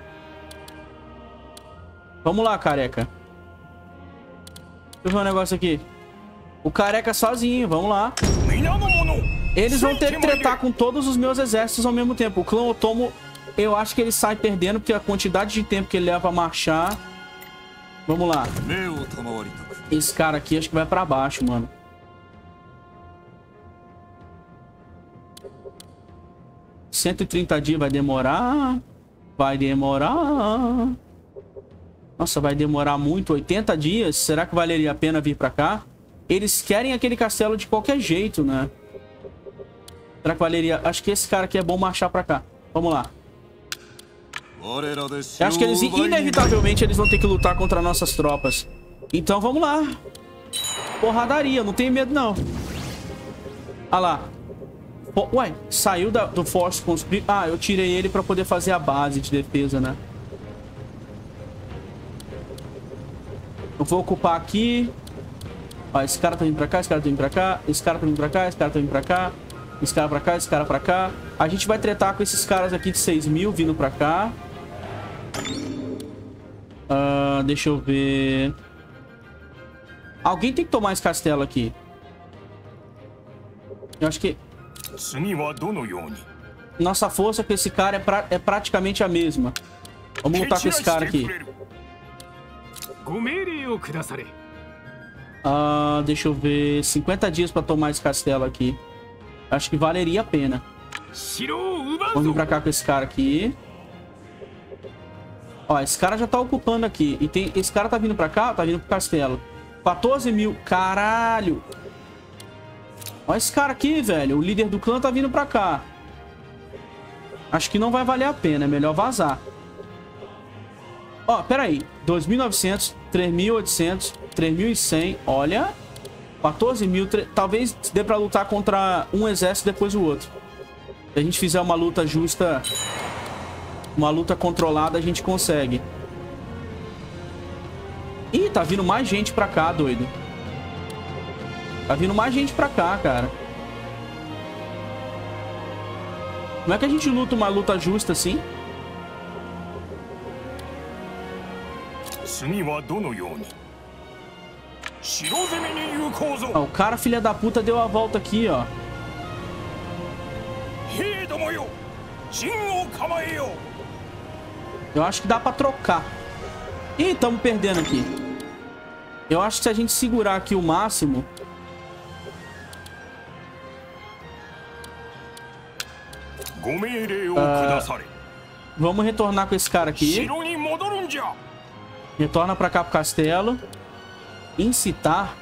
Vamos lá, careca. Deixa eu ver um negócio aqui. O careca sozinho, vamos lá. Eles vão ter que tretar com todos os meus exércitos ao mesmo tempo. O clã Otomo, eu acho que ele sai perdendo, porque a quantidade de tempo que ele leva a marchar... Vamos lá. Esse cara aqui acho que vai pra baixo, mano. Cento e trinta dias vai demorar. Vai demorar. Nossa, vai demorar muito. 80 dias? Será que valeria a pena vir pra cá? Eles querem aquele castelo de qualquer jeito, né? Valeria? Acho que esse cara aqui é bom marchar pra cá. Vamos lá. Eu acho que eles, inevitavelmente, eles vão ter que lutar contra nossas tropas. Então, vamos lá. Porradaria, não tenho medo, não. Olha lá. Pô, ué, saiu da, do Force Conscript. Ah, eu tirei ele pra poder fazer a base de defesa, né? Eu vou ocupar aqui. Ó, esse cara tá vindo pra cá, esse cara tá vindo pra cá, esse cara tá vindo pra cá, esse cara tá vindo pra cá. Esse cara pra cá, esse cara pra cá. A gente vai tretar com esses caras aqui de 6 mil vindo pra cá. Uh, deixa eu ver... Alguém tem que tomar esse castelo aqui. Eu acho que... Nossa força com esse cara é, pra... é praticamente a mesma. Vamos lutar com esse cara aqui. Uh, deixa eu ver... 50 dias pra tomar esse castelo aqui. Acho que valeria a pena. Vamos vir pra cá com esse cara aqui. Ó, esse cara já tá ocupando aqui. E tem, esse cara tá vindo pra cá, tá vindo pro castelo. 14 mil. Caralho. Ó esse cara aqui, velho. O líder do clã tá vindo pra cá. Acho que não vai valer a pena. É melhor vazar. Ó, pera aí. 2.900, 3.800, 3.100. Olha... 14 mil, talvez dê pra lutar contra um exército depois o outro. Se a gente fizer uma luta justa, uma luta controlada, a gente consegue. Ih, tá vindo mais gente pra cá, doido. Tá vindo mais gente pra cá, cara. Como é que a gente luta uma luta justa assim? Sim, ah, o cara, filha da puta, deu a volta aqui, ó. Eu acho que dá pra trocar. Ih, estamos perdendo aqui. Eu acho que se a gente segurar aqui o máximo... Uh, vamos retornar com esse cara aqui. Retorna pra cá pro castelo incitar.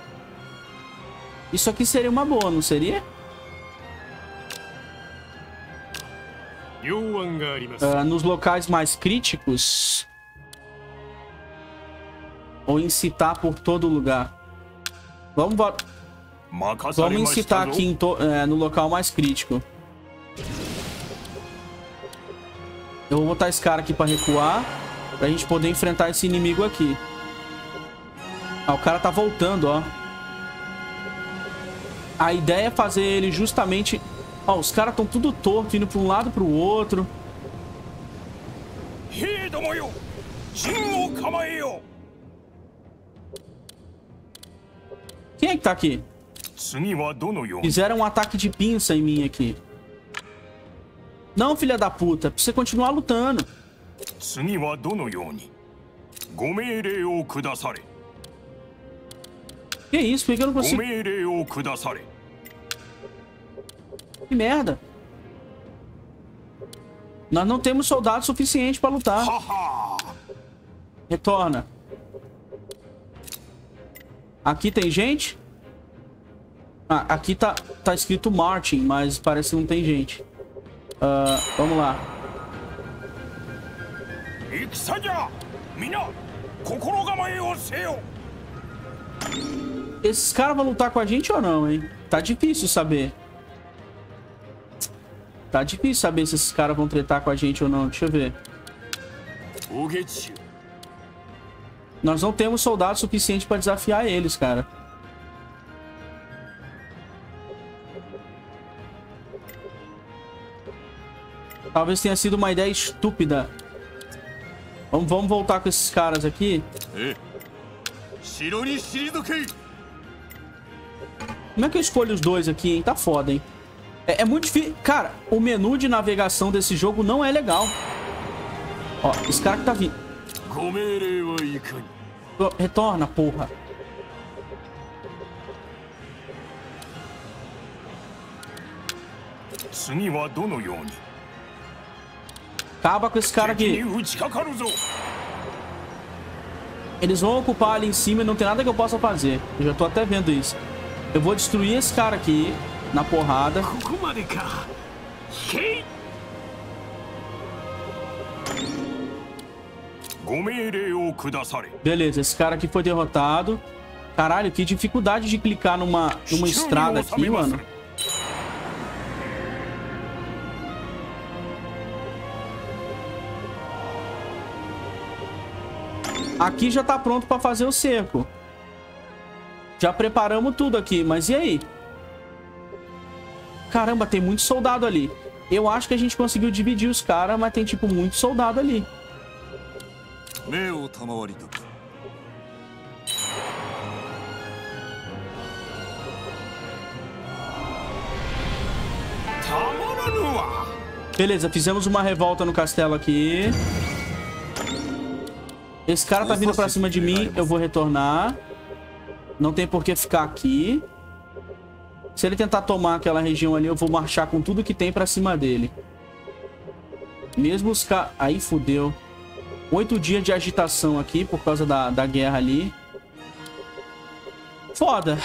Isso aqui seria uma boa, não seria? Uh, nos locais mais críticos. Ou incitar por todo lugar. Vamos, Vamos incitar aqui é, no local mais crítico. Eu vou botar esse cara aqui pra recuar. Pra gente poder enfrentar esse inimigo aqui. Ah, o cara tá voltando, ó. A ideia é fazer ele justamente... Ó, os caras estão tudo torto, indo pra um lado pro outro. Quem é que tá aqui? Fizeram um ataque de pinça em mim aqui. Não, filha da puta. Precisa continuar lutando. 次はどのようにご命令をくだされ。 Que isso? Por que eu não consigo... Que merda. Nós não temos soldados suficientes para lutar. Retorna. Aqui tem gente? Ah, aqui tá, tá escrito Martin, mas parece que não tem gente. Uh, vamos lá. Esses caras vão lutar com a gente ou não, hein? Tá difícil saber. Tá difícil saber se esses caras vão tretar com a gente ou não. Deixa eu ver. Nós não temos soldados suficientes pra desafiar eles, cara. Talvez tenha sido uma ideia estúpida. Vamos, vamos voltar com esses caras aqui. Eh. Como é que eu escolho os dois aqui, hein? Tá foda, hein? É, é muito difícil. Cara, o menu de navegação desse jogo não é legal. Ó, esse cara que tá vindo. Retorna, porra. Acaba com esse cara aqui. Eles vão ocupar ali em cima e não tem nada que eu possa fazer. Eu já tô até vendo isso. Eu vou destruir esse cara aqui na porrada. Beleza, esse cara aqui foi derrotado. Caralho, que dificuldade de clicar numa, numa estrada aqui, mano. Aqui já tá pronto pra fazer o cerco. Já preparamos tudo aqui, mas e aí? Caramba, tem muito soldado ali. Eu acho que a gente conseguiu dividir os caras, mas tem, tipo, muito soldado ali. Meu Beleza, fizemos uma revolta no castelo aqui. Esse cara tá vindo pra cima de mim, eu vou retornar. Não tem por que ficar aqui. Se ele tentar tomar aquela região ali, eu vou marchar com tudo que tem pra cima dele. Mesmo os caras... Aí, fodeu. Oito dias de agitação aqui por causa da, da guerra ali. Foda.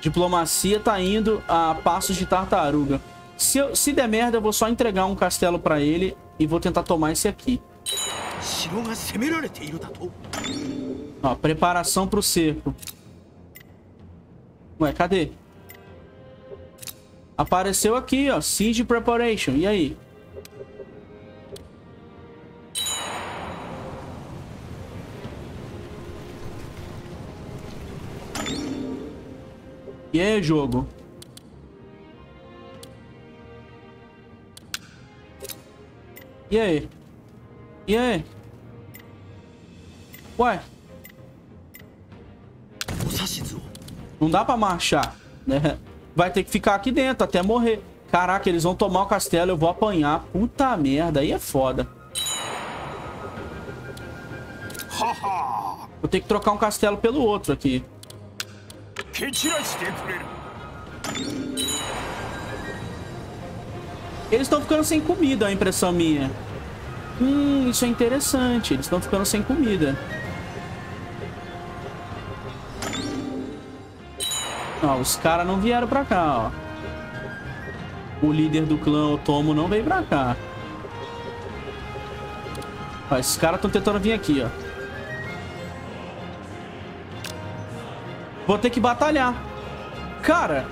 Diplomacia tá indo a passos de tartaruga. Se, eu, se der merda, eu vou só entregar um castelo pra ele e vou tentar tomar esse aqui. Ó, preparação pro cerco. Ué, cadê? Apareceu aqui, ó. Siege Preparation. E aí? E aí, jogo? E aí? E aí? Ué? Não dá pra marchar, né? Vai ter que ficar aqui dentro até morrer. Caraca, eles vão tomar o castelo, eu vou apanhar. Puta merda, aí é foda. Vou ter que trocar um castelo pelo outro aqui. Eles estão ficando sem comida, a impressão minha. Hum, isso é interessante. Eles estão ficando sem comida. Os caras não vieram pra cá, ó. O líder do clã Otomo não veio pra cá. Ó, esses caras estão tentando vir aqui, ó. Vou ter que batalhar. Cara,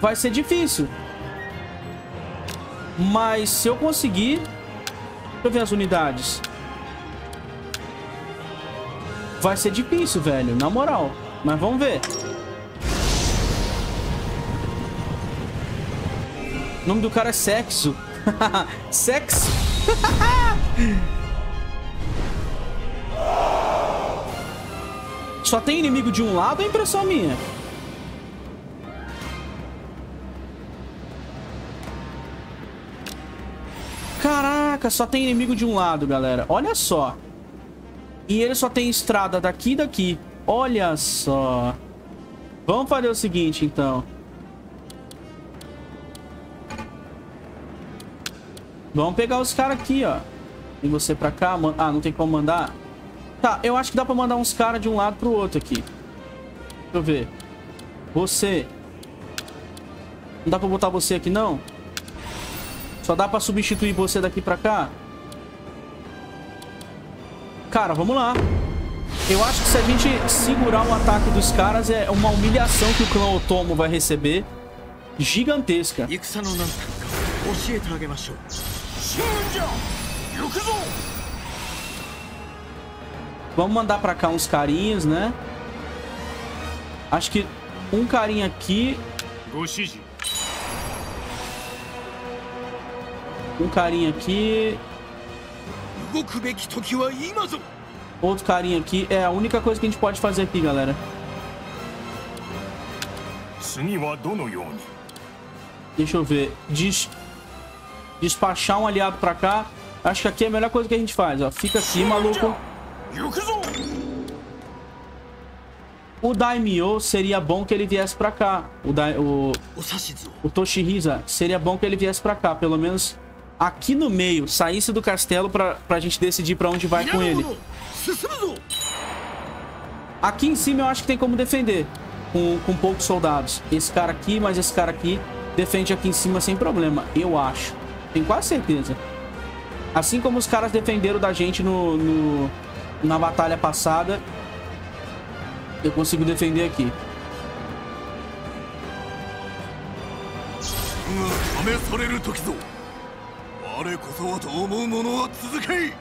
vai ser difícil. Mas se eu conseguir... Deixa eu ver as unidades. Vai ser difícil, velho. Na moral. Mas vamos ver. O nome do cara é Sexo. Sexo. Só tem inimigo de um lado, é impressão minha. Caraca, só tem inimigo de um lado, galera. Olha só. E ele só tem estrada daqui e daqui. Olha só. Vamos fazer o seguinte, então. Vamos pegar os caras aqui, ó. E você pra cá. man- Ah, não tem como mandar? Tá, eu acho que dá pra mandar uns caras de um lado pro outro aqui. Deixa eu ver. Você. Não dá pra botar você aqui, não? Só dá pra substituir você daqui pra cá? Cara, vamos lá. Eu acho que se a gente segurar o ataque dos caras, é uma humilhação que o clã Otomo vai receber. Gigantesca. Vamos mandar pra cá uns carinhas, né? Acho que um carinha aqui... Um carinha aqui... Outro carinha aqui. É a única coisa que a gente pode fazer aqui, galera. Deixa eu ver. Diz... Despachar um aliado pra cá. Acho que aqui é a melhor coisa que a gente faz, ó. Fica aqui, maluco. O Daimyo seria bom que ele viesse pra cá. O, da... o... o Toshihisa seria bom que ele viesse pra cá. Pelo menos aqui no meio, saísse do castelo pra, pra gente decidir pra onde vai com ele. Aqui em cima eu acho que tem como defender com, com poucos soldados. Esse cara aqui, mas esse cara aqui defende aqui em cima sem problema, eu acho. Tenho quase certeza. Assim como os caras defenderam da gente no, no- na batalha passada. Eu consigo defender aqui. が試される時ぞ我こそはと思う者は続け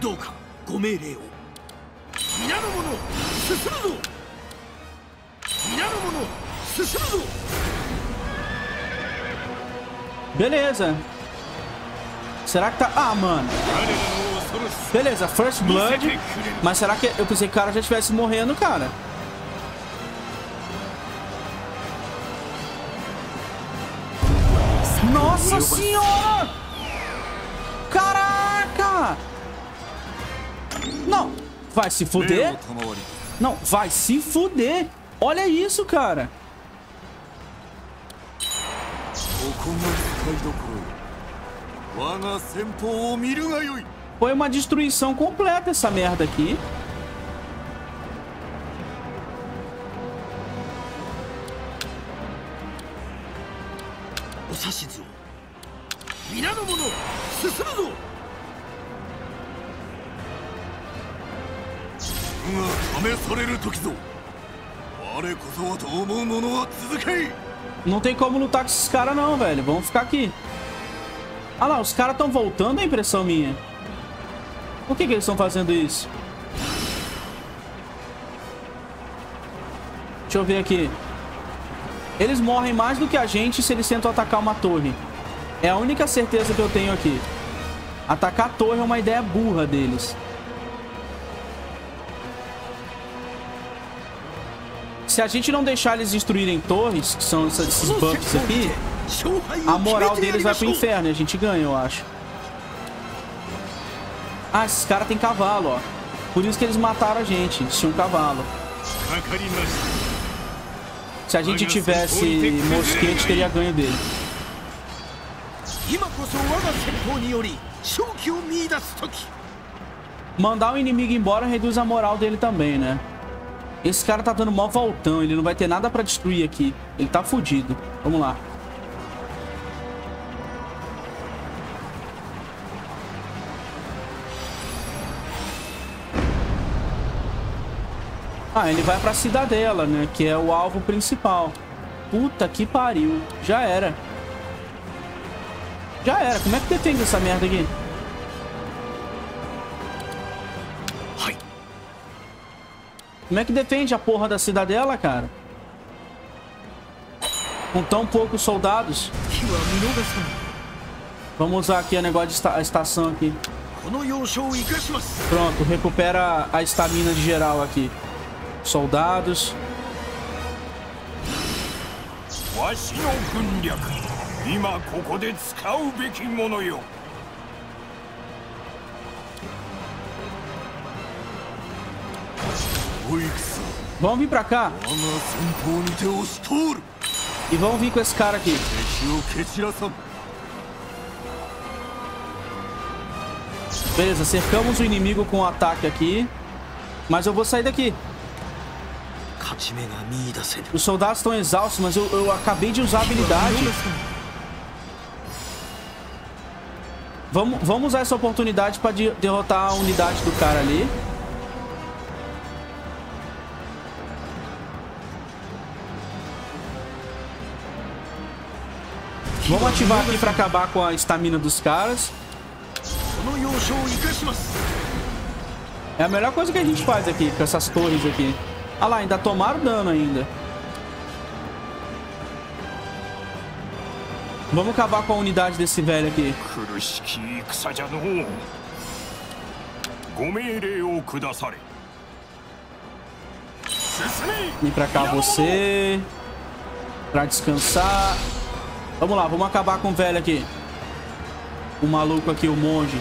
どうかご命令を皆の者 進むぞ皆の者進むぞ Beleza. Será que tá... Ah, mano. 彼らの恐ろしさ Beleza, First 見せ Blood. てくれる Mas será que eu pensei que o cara já estivesse morrendo, cara? Nossa senhora! Caraca! Não, vai se 目を fuder? Não, vai se fuder. Olha isso, cara. Foi uma destruição completa essa merda aqui. O Sashizu. Minanomunu, susumu! Não tem como lutar com esses caras não, velho. Vamos ficar aqui. Ah lá, os caras estão voltando, é impressão minha. Por que, que eles estão fazendo isso? Deixa eu ver aqui. Eles morrem mais do que a gente se eles tentam atacar uma torre. É a única certeza que eu tenho aqui. Atacar a torre é uma ideia burra deles. se a gente não deixar eles destruírem torres, que são esses buffs aqui, a moral deles vai pro inferno e a gente ganha, eu acho. Ah, esses caras têm cavalo, ó. Por isso que eles mataram a gente, eles tinham um cavalo. Se a gente tivesse mosquete, teria ganho dele. Mandar o inimigo embora reduz a moral dele também, né? Esse cara tá dando mó voltão. Ele não vai ter nada pra destruir aqui. Ele tá fudido. Vamos lá. Ah, ele vai pra cidadela, né? Que é o alvo principal. Puta que pariu. Já era. Já era. Como é que defende essa merda aqui? Como é que defende a porra da cidadela, cara? Com tão poucos soldados. Vamos usar aqui o negócio de esta estação aqui. Pronto, recupera a estamina de geral aqui. Soldados. Soldados. Vão vir pra cá. E vão vir com esse cara aqui. Beleza, cercamos o inimigo com o um ataque aqui. Mas eu vou sair daqui. Os soldados estão exaustos, mas eu, eu acabei de usar a habilidade. Vamos, vamos usar essa oportunidade para derrotar a unidade do cara ali. Vamos ativar aqui pra acabar com a estamina dos caras. É a melhor coisa que a gente faz aqui, com essas torres aqui. Ah lá, ainda tomaram dano ainda. Vamos acabar com a unidade desse velho aqui. Vem pra cá você. Pra descansar. Vamos lá, vamos acabar com o velho aqui. O maluco aqui, o monge.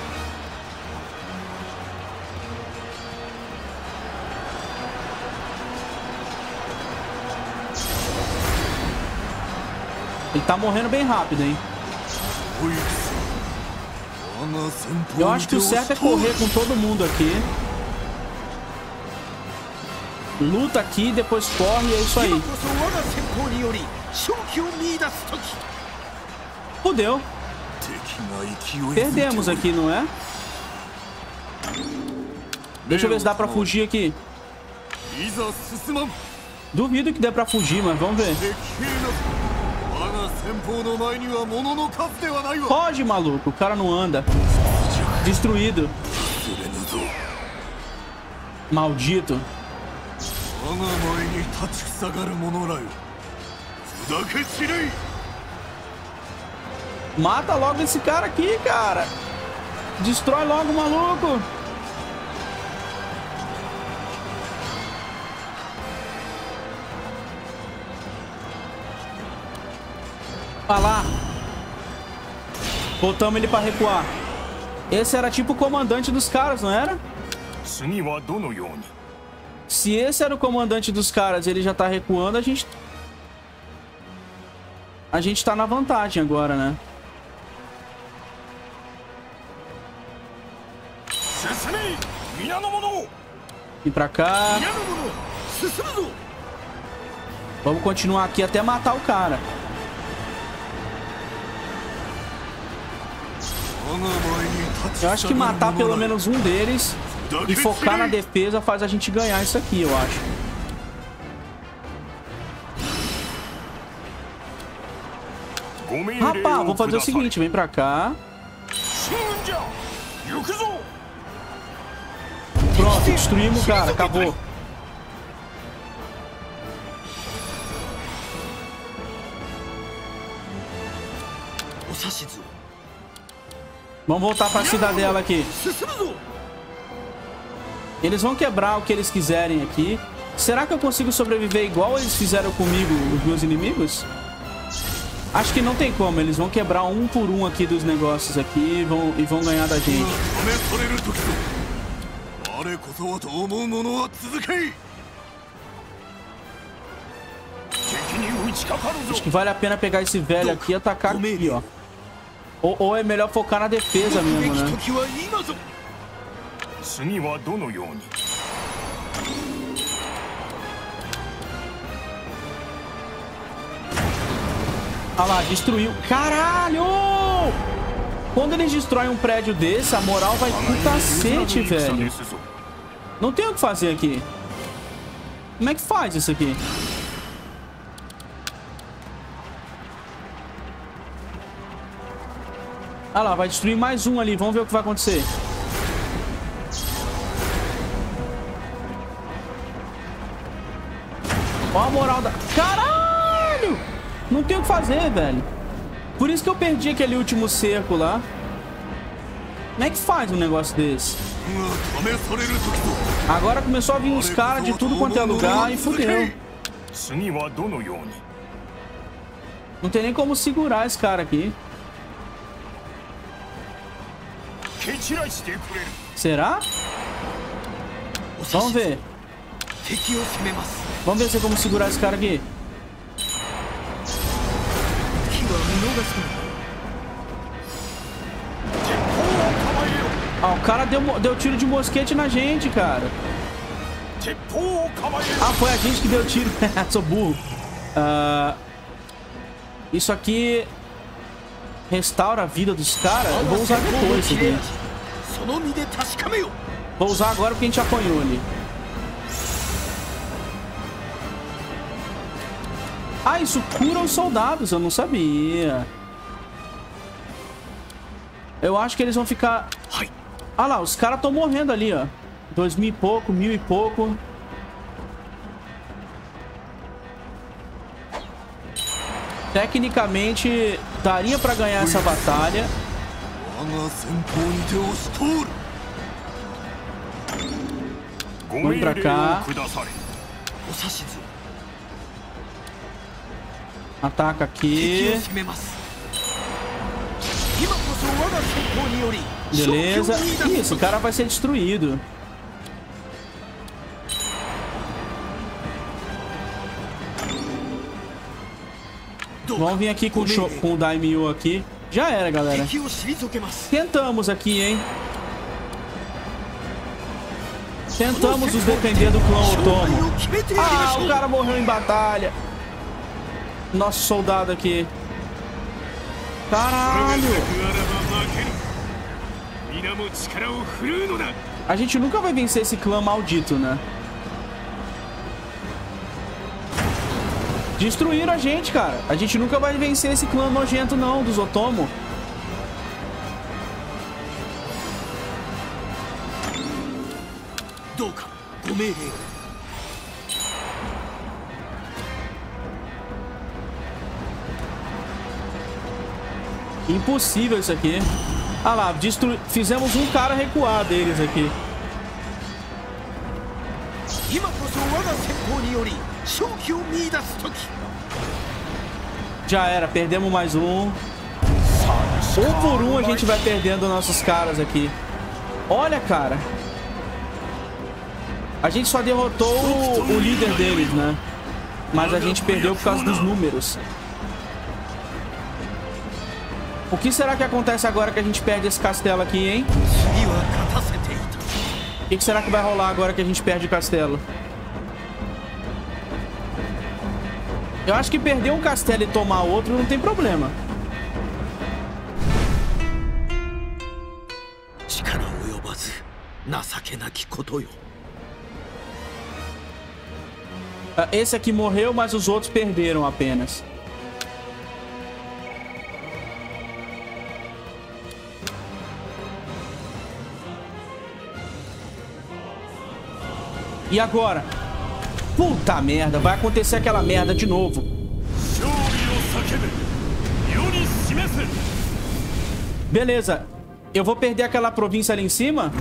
Ele tá morrendo bem rápido, hein? Eu acho que o certo é correr com todo mundo aqui. Luta aqui, depois corre, e é isso aí. Fudeu. Perdemos aqui, não é? Deixa eu ver se dá pra fugir aqui. Duvido que dê pra fugir, mas vamos ver. Foge, maluco. O cara não anda. Destruído. Maldito. Maldito. Mata logo esse cara aqui, cara. Destrói logo o maluco. Olha lá. Botamos ele pra recuar. Esse era tipo o comandante dos caras, não era? Se esse era o comandante dos caras e ele já tá recuando, a gente... A gente tá na vantagem agora, né? Vem pra cá. Vamos continuar aqui até matar o cara. Eu acho que matar pelo menos um deles e focar na defesa faz a gente ganhar isso aqui, eu acho. Rapaz, vou fazer o seguinte, vem pra cá. Destruímos, cara. Acabou. Vamos voltar pra cidadela aqui. Eles vão quebrar o que eles quiserem aqui. Será que eu consigo sobreviver igual eles fizeram comigo, os meus inimigos? Acho que não tem como. Eles vão quebrar um por um aqui dos negócios aqui e vão, e vão ganhar da gente. 試される時ぞ我こそはと思う者は続けい敵に打ちかかるぞ Acho que vale a pena pegar esse velho aqui e atacar aqui, ó. Ou, ou é melhor focar na defesa 撃 mesmo, né? 時は今ぞ次はどのように Olha lá, destruiu. Caralho! Quando eles destroem um prédio desse, a moral vai pro cacete, 戦 velho. Não tem o que fazer aqui. Como é que faz isso aqui? Ah lá, vai destruir mais um ali. Vamos ver o que vai acontecer. Olha a moral da... Caralho! Não tem o que fazer, velho. Por isso que eu perdi aquele último cerco lá. Como é que faz um negócio desse? Agora começou a vir uns caras de tudo quanto é lugar e fudeu. Não tem nem como segurar esse cara aqui. Será? Vamos ver. Vamos ver se é como segurar esse cara aqui. Ó, o cara deu, deu tiro de mosquete na gente, cara. Ah, foi a gente que deu tiro. Sou burro. Uh, isso aqui restaura a vida dos caras. Eu vou usar depois aqui. Vou usar agora porque a gente apanhou ali. Ah, isso cura os soldados. Eu não sabia. Eu acho que eles vão ficar ah lá, os caras estão morrendo ali, ó. Dois mil e pouco, mil e pouco. Tecnicamente, daria para ganhar essa batalha. Vamos pra cá. Ataca aqui. Beleza. Isso, o cara vai ser destruído. Vamos vir aqui com o, com o Daimyo aqui. Já era, galera. Tentamos aqui, hein? Tentamos nos defender do clã Otomo. Ah, o cara morreu em batalha. Nosso soldado aqui. Caralho! A gente nunca vai vencer esse clã maldito, né? Destruíram a gente, cara. A gente nunca vai vencer esse clã nojento, não, dos Otomo. Impossível isso aqui. Ah lá, destru... fizemos um cara recuar deles aqui. Já era, perdemos mais um. Um por um a gente vai perdendo nossos caras aqui. Olha, cara. A gente só derrotou o, o líder deles, né? Mas a gente perdeu por causa dos números. O que será que acontece agora que a gente perde esse castelo aqui, hein? O que, que será que vai rolar agora que a gente perde o castelo? Eu acho que perder um castelo e tomar outro não tem problema. Ah, esse aqui morreu, mas os outros perderam apenas. E agora? Puta merda, vai acontecer aquela merda de novo. Beleza. Eu vou perder aquela província ali em cima?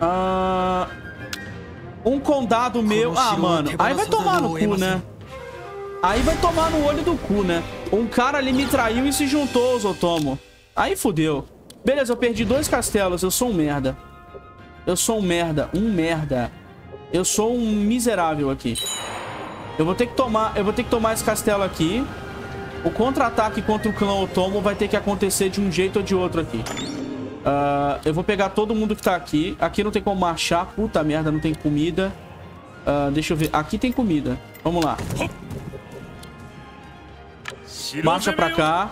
Ah, um condado meu... Ah, mano. Aí vai tomar no cu, né? Aí vai tomar no olho do cu, né? Um cara ali me traiu e se juntou aos Otomo. Aí fudeu. Beleza, eu perdi dois castelos. Eu sou um merda. Eu sou um merda. Um merda. Eu sou um miserável aqui. Eu vou ter que tomar, eu vou ter que tomar esse castelo aqui. O contra-ataque contra o clã Otomo vai ter que acontecer de um jeito ou de outro aqui. Ah, eu vou pegar todo mundo que tá aqui. Aqui não tem como marchar. Puta merda, não tem comida. Ah, deixa eu ver. Aqui tem comida. Vamos lá. Marcha pra cá.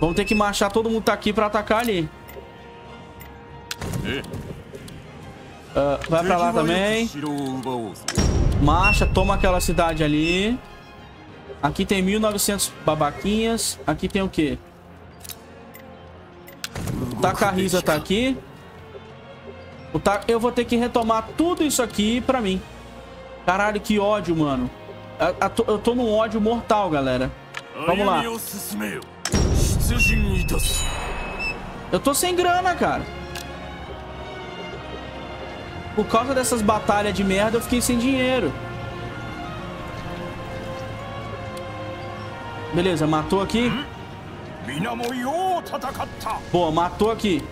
Vamos ter que marchar todo mundo tá aqui pra atacar ali. Uh, vai pra lá também. Marcha, toma aquela cidade ali. Aqui tem 1.900 babaquinhas. Aqui tem o quê? O Takahisa tá aqui. O ta... Eu vou ter que retomar tudo isso aqui pra mim. Caralho, que ódio, mano. Eu tô num ódio mortal, galera. Vamos lá. Eu tô sem grana, cara. Por causa dessas batalhas de merda, eu fiquei sem dinheiro. Beleza, matou aqui. Boa, matou aqui.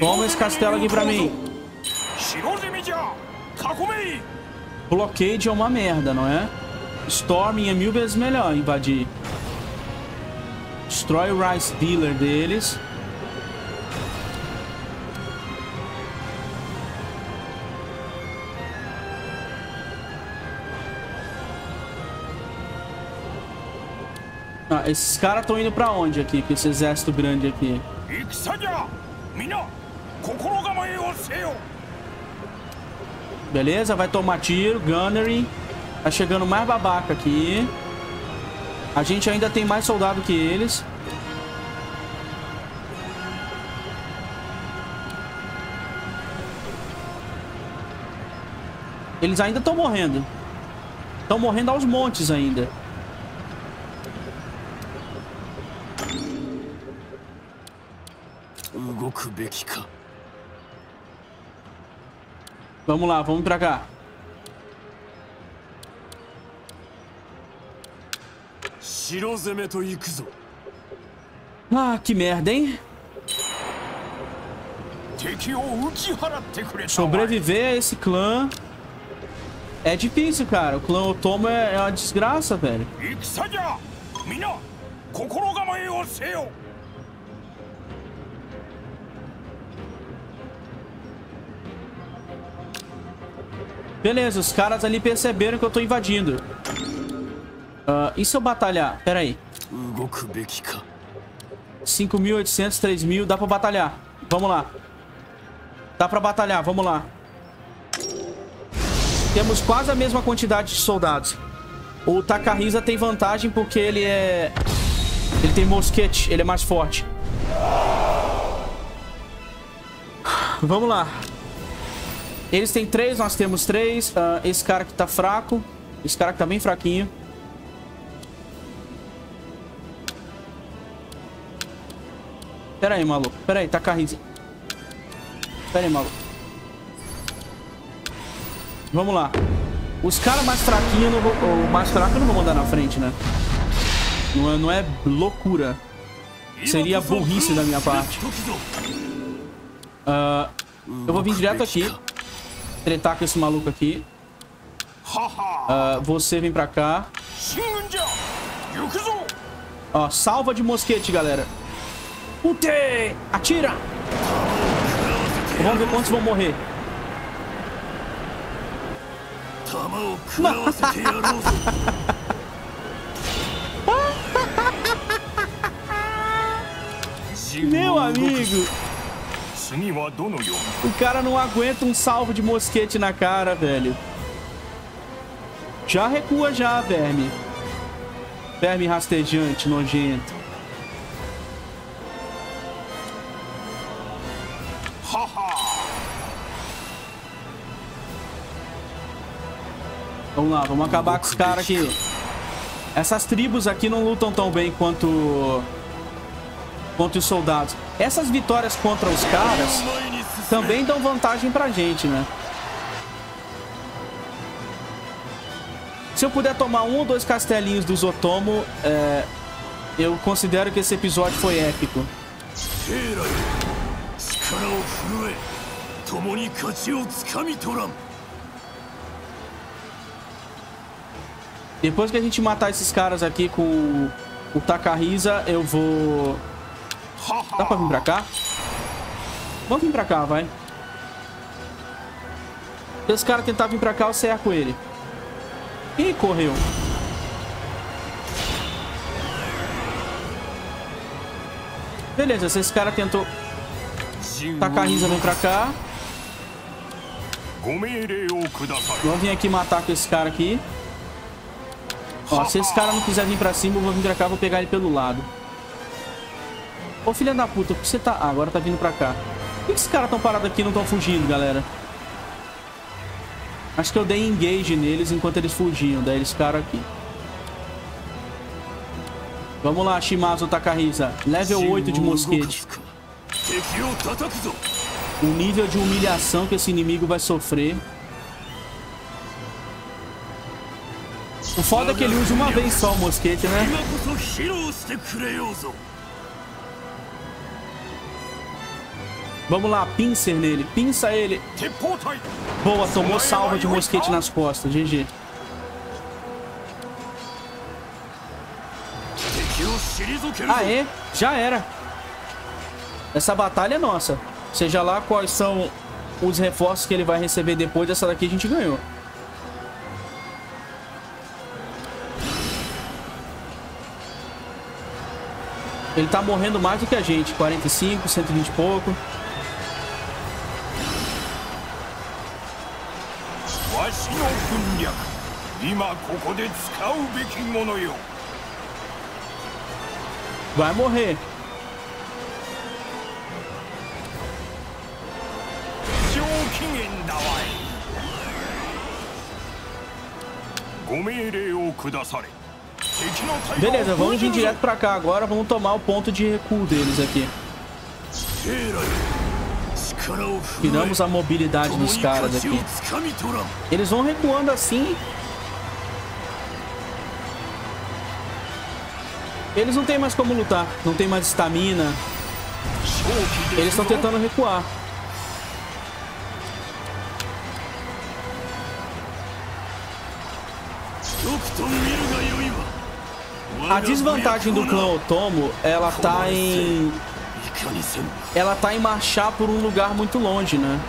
Toma esse castelo aqui pra mim. 白攻めじゃ囲め Blockade é uma merda, não é? Storming é mil vezes melhor invadir. Destrói o Rice Dealer deles. Ah, esses caras estão indo pra onde aqui? Com esse exército grande aqui. 戦じゃ皆心構えをせよ Beleza? Vai tomar tiro. Gunnery. Tá chegando mais babaca aqui. A gente ainda tem mais soldado que eles. Eles ainda estão morrendo. Estão morrendo aos montes ainda. Ugoku. Vamos lá, vamos pra cá. Ah, que merda, hein? Sobreviver a esse clã é difícil, cara. O clã Otomo é, é uma desgraça, velho. Beleza, os caras ali perceberam que eu tô invadindo. Uh, e se eu batalhar? Pera aí. 5.800, 3.000. Dá pra batalhar. Vamos lá. Dá pra batalhar, vamos lá. Temos quase a mesma quantidade de soldados. O Takahisa tem vantagem porque ele é... Ele tem mosquete, ele é mais forte. Vamos lá. Eles têm três, nós temos três. Uh, esse cara que tá fraco. Esse cara que tá bem fraquinho. Pera aí, maluco. Pera aí, Takahisa. Pera aí, maluco. Vamos lá. Os caras mais fraquinhos, o mais fraco eu não vou mandar na frente, né? Não é, não é loucura. Seria burrice da minha parte. Uh, eu vou vir direto aqui. Tretar com esse maluco aqui. Uh, você vem pra cá. Ó, salva de mosquete, galera. Ute! Atira! Vamos ver quantos vão morrer. Meu amigo. O cara não aguenta um salvo de mosquete na cara, velho. Já recua já, verme. Verme rastejante, nojento. Vamos lá, vamos acabar com os caras aqui. Essas tribos aqui não lutam tão bem quanto... Quanto os soldados. Essas vitórias contra os caras também dão vantagem pra gente, né? Se eu puder tomar um ou dois castelinhos dos Otomo, é... eu considero que esse episódio foi épico. Depois que a gente matar esses caras aqui com o Takahisa, eu vou... Dá pra vir pra cá? Vamos vir pra cá, vai. Se esse cara tentar vir pra cá, eu cerco ele. Ih, correu. Beleza, se esse cara tentou... Takahisa vem pra cá. Vamos vir aqui matar com esse cara aqui. Ó, se esse cara não quiser vir pra cima, eu vou vir pra cá, vou pegar ele pelo lado. Ô, filha da puta, por que você tá... Ah, agora tá vindo pra cá. Por que esses caras tão parados aqui e não estão fugindo, galera? Acho que eu dei engage neles enquanto eles fugiam. Daí eles ficaram aqui. Vamos lá, Shimazu Takahisa. Level 8 de mosquete. O nível de humilhação que esse inimigo vai sofrer. O foda é que ele usa uma vez só o mosquete, né? Vamos lá, pincer nele. Pinça ele. Boa, tomou salva de mosquete nas costas. GG. Aê, já era. Essa batalha é nossa. Seja lá quais são os reforços que ele vai receber depois dessa daqui, a gente ganhou. Ele tá morrendo mais do que a gente. 45, 120 e pouco. Vai morrer. ご命令を下され敵の隊 Beleza, を vamos 封 vir じるぞ direto pra cá agora. Vamos tomar o ponto de recuo deles aqui. Tiramos a mobilidade dos caras aqui. Eles vão recuando assim. Eles não tem mais como lutar. Não tem mais estamina. Eles estão tentando recuar. A desvantagem do clã Otomo, ela tá em ela tá em marchar por um lugar muito longe, né?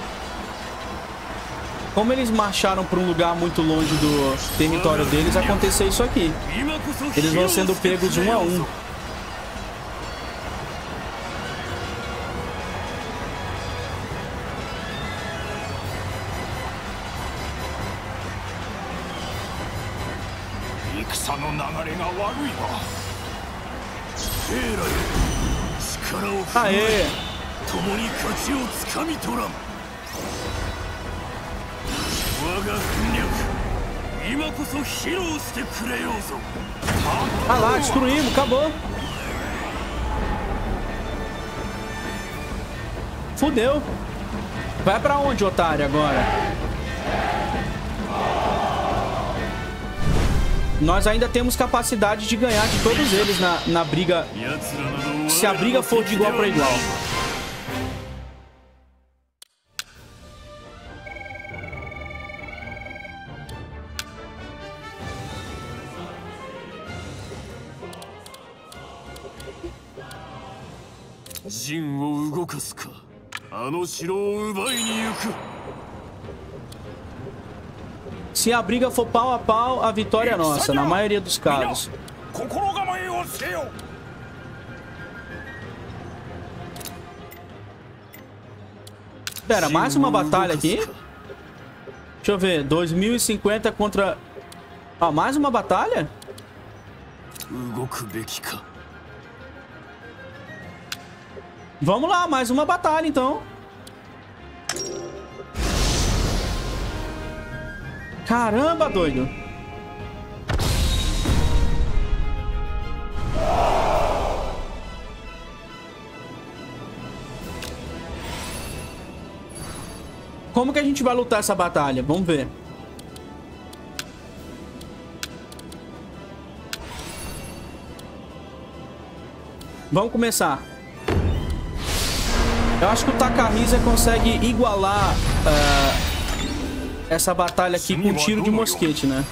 Como eles marcharam para um lugar muito longe do território deles, aconteceu isso aqui. Eles vão sendo pegos um a um. ぞ Ah lá, destruímos, acabou. Fudeu. Vai pra onde, otário, agora? Nós ainda temos capacidade de ganhar de todos eles na, na briga 奴らなど Se a briga for de igual pra igual. 陣を動かすかあの城を奪いに行く Se a briga for pau a pau, a vitória é nossa, na maioria dos 皆 casos. Pera, mais uma batalha aqui. Deixa eu ver. 2050 contra... Ah, mais uma batalha? Vamos lá, mais uma batalha, então. Caramba, doido. Como que a gente vai lutar essa batalha? Vamos ver. Vamos começar. Eu acho que o Takahisa consegue igualar ah, essa batalha aqui com um tiro de mosquete, né?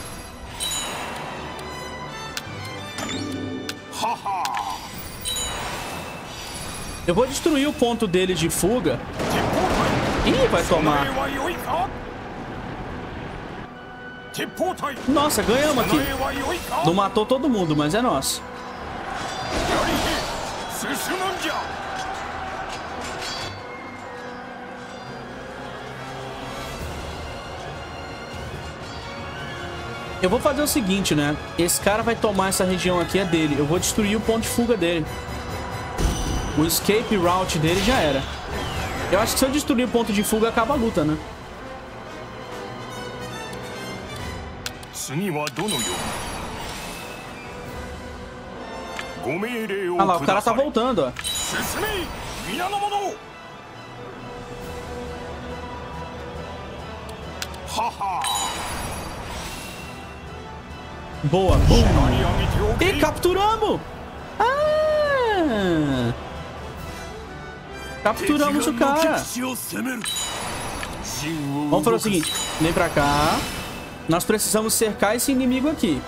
Eu vou destruir o ponto dele de fuga. Ih, vai tomar. Nossa, ganhamos aqui. Não matou todo mundo, mas é nosso. Eu vou fazer o seguinte, né? Esse cara vai tomar essa região aqui, é dele. Eu vou destruir o ponto de fuga dele. O escape route dele já era. Eu acho que se eu destruir o ponto de fuga, acaba a luta, né? Ah lá, o cara tá voltando, ó. Boa, boa. E capturamos! Ah! Capturamos o cara. Vamos fazer o seguinte. Vem pra cá. Nós precisamos cercar esse inimigo aqui.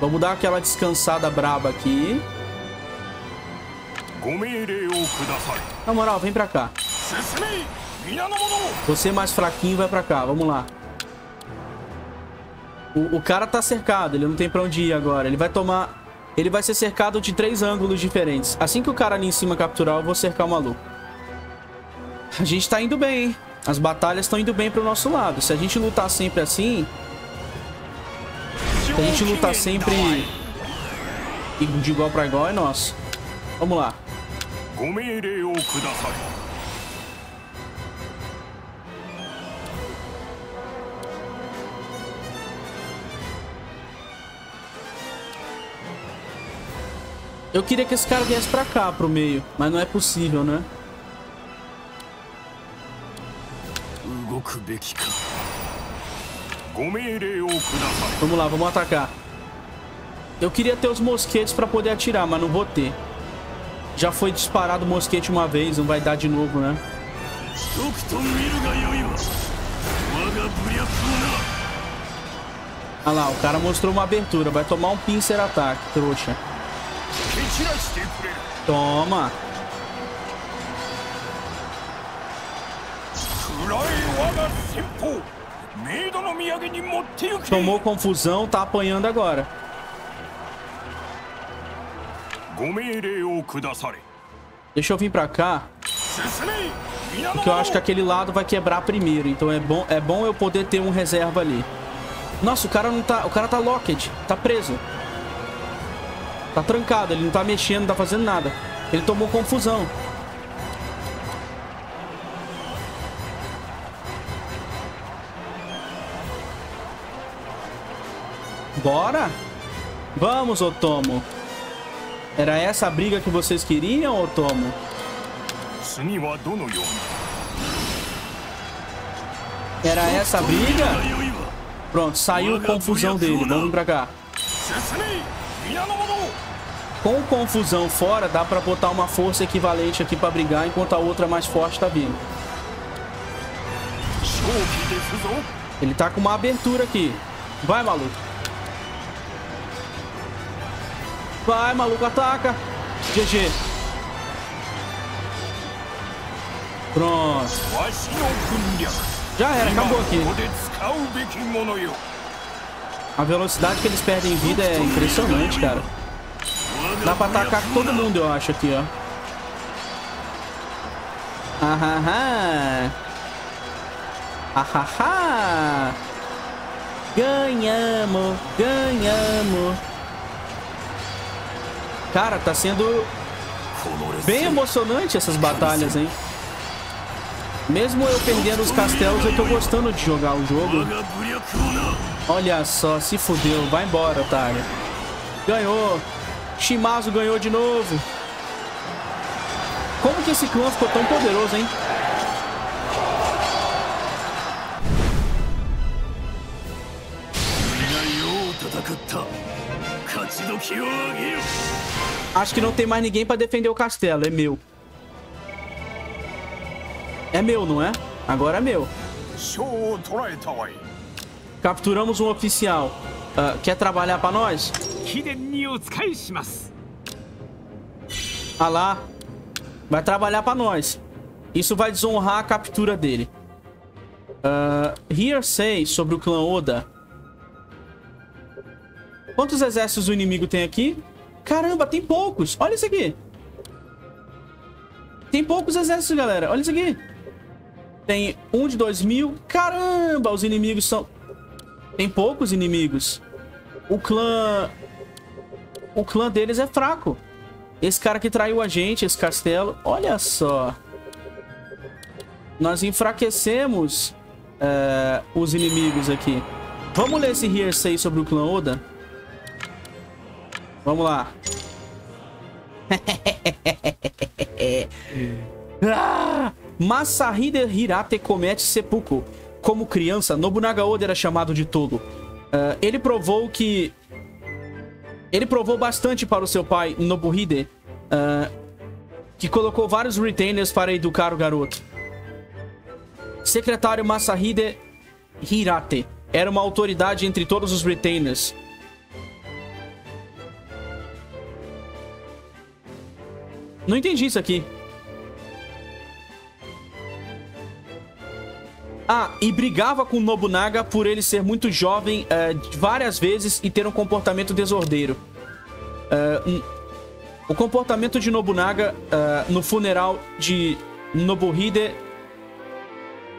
Vamos dar aquela descansada braba aqui. Na moral, vem pra cá. Você mais fraquinho vai pra cá. Vamos lá. O, o cara tá cercado. Ele não tem pra onde ir agora. Ele vai tomar ele vai ser cercado de três ângulos diferentes. Assim que o cara ali em cima capturar, eu vou cercar o maluco. A gente tá indo bem, hein? As batalhas estão indo bem pro nosso lado. Se a gente lutar sempre assim... Se a gente lutar sempre... De igual pra igual, é nosso. Vamos lá. Eu queria que esse cara viesse pra cá, pro meio. Mas não é possível, né? Vamos lá, vamos atacar. Eu queria ter os mosquetes pra poder atirar, mas não vou ter. Já foi disparado o mosquete uma vez, não vai dar de novo, né? Olha ah lá, o cara mostrou uma abertura. Vai tomar um pincer ataque, trouxa. Toma. Tomou confusão, tá apanhando agora. Deixa eu vir pra cá. Porque eu acho que aquele lado vai quebrar primeiro. Então é bom, é bom eu poder ter um reserva ali. Nossa, o cara não tá. O cara tá locked. Tá preso. Tá trancado, ele não tá mexendo, não tá fazendo nada. Ele tomou confusão. Bora! Vamos, Otomo! Era essa a briga que vocês queriam, Otomo? Era essa a briga? Pronto, saiu confusão dele. Vamos pra cá. Com confusão fora, dá pra botar uma força equivalente aqui pra brigar, enquanto a outra mais forte tá vindo. Ele tá com uma abertura aqui. Vai, maluco. Vai, maluco, ataca. GG. Pronto. Já era, acabou aqui. A velocidade que eles perdem vida é impressionante, cara. Dá pra atacar todo mundo, eu acho, aqui, ó. Ahaha. Ahaha. Ganhamos, ganhamos. Cara, tá sendo bem emocionante essas batalhas, hein? Mesmo eu perdendo os castelos, eu tô gostando de jogar o jogo. Olha só, se fudeu. Vai embora, otário. Ganhou. Shimazu ganhou de novo. Como que esse clã ficou tão poderoso, hein? Acho que não tem mais ninguém pra defender o castelo. É meu. É meu, não é? Agora é meu. Capturamos um oficial. Uh, quer trabalhar para nós? Ah lá. Vai trabalhar para nós. Isso vai desonrar a captura dele. Uh, hearsay sobre o clã Oda. Quantos exércitos o inimigo tem aqui? Caramba, tem poucos. Olha isso aqui. Tem poucos exércitos, galera. Olha isso aqui. Tem um de dois mil. Caramba, os inimigos são... Tem poucos inimigos. O clã... O clã deles é fraco. Esse cara que traiu a gente, esse castelo. Olha só. Nós enfraquecemos é, os inimigos aqui. Vamos ler esse hearsay sobre o clã Oda? Vamos lá. ah! Masahide Hirate comete seppuku. Como criança, Nobunaga Oda era chamado de tolo. Ah, ele provou que ele provou bastante para o seu pai, Nobuhide, ah, que colocou vários retainers para educar o garoto. Secretário Masahide Hirate era uma autoridade entre todos os retainers. Não entendi isso aqui. Ah, e brigava com Nobunaga por ele ser muito jovem eh, várias vezes e ter um comportamento desordeiro. Eh, um- o comportamento de Nobunaga eh, no funeral de Nobuhide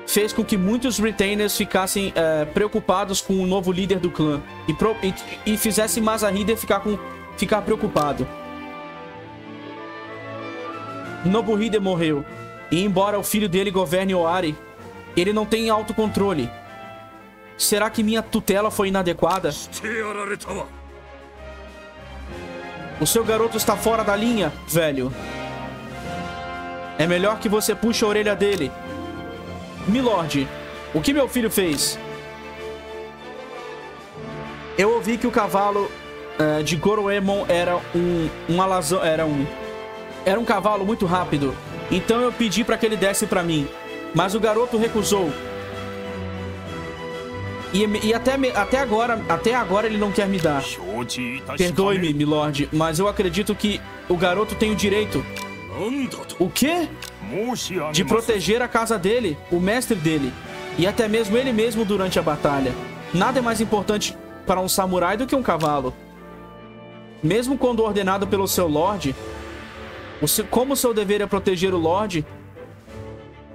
fez com que muitos retainers ficassem preocupados com o novo líder do clã e, pro- e, e fizesse Masahide ficar, com, ficar preocupado. Nobuhide morreu. E embora o filho dele governe Oari, ele não tem autocontrole. Será que minha tutela foi inadequada? O seu garoto está fora da linha, velho. É melhor que você puxe a orelha dele. Milord, o que meu filho fez? Eu ouvi que o cavalo uh, de Goroemon era um, um alazão, era um era um cavalo muito rápido. Então eu pedi para que ele desse para mim mas o garoto recusou. E, e até, até agora, até agora ele não quer me dar. Perdoe-me, milord, mas eu acredito que o garoto tem o direito. O quê? De proteger a casa dele, o mestre dele, e até mesmo ele mesmo durante a batalha. Nada é mais importante para um samurai do que um cavalo. Mesmo quando ordenado pelo seu lord, como seu dever é proteger o lord,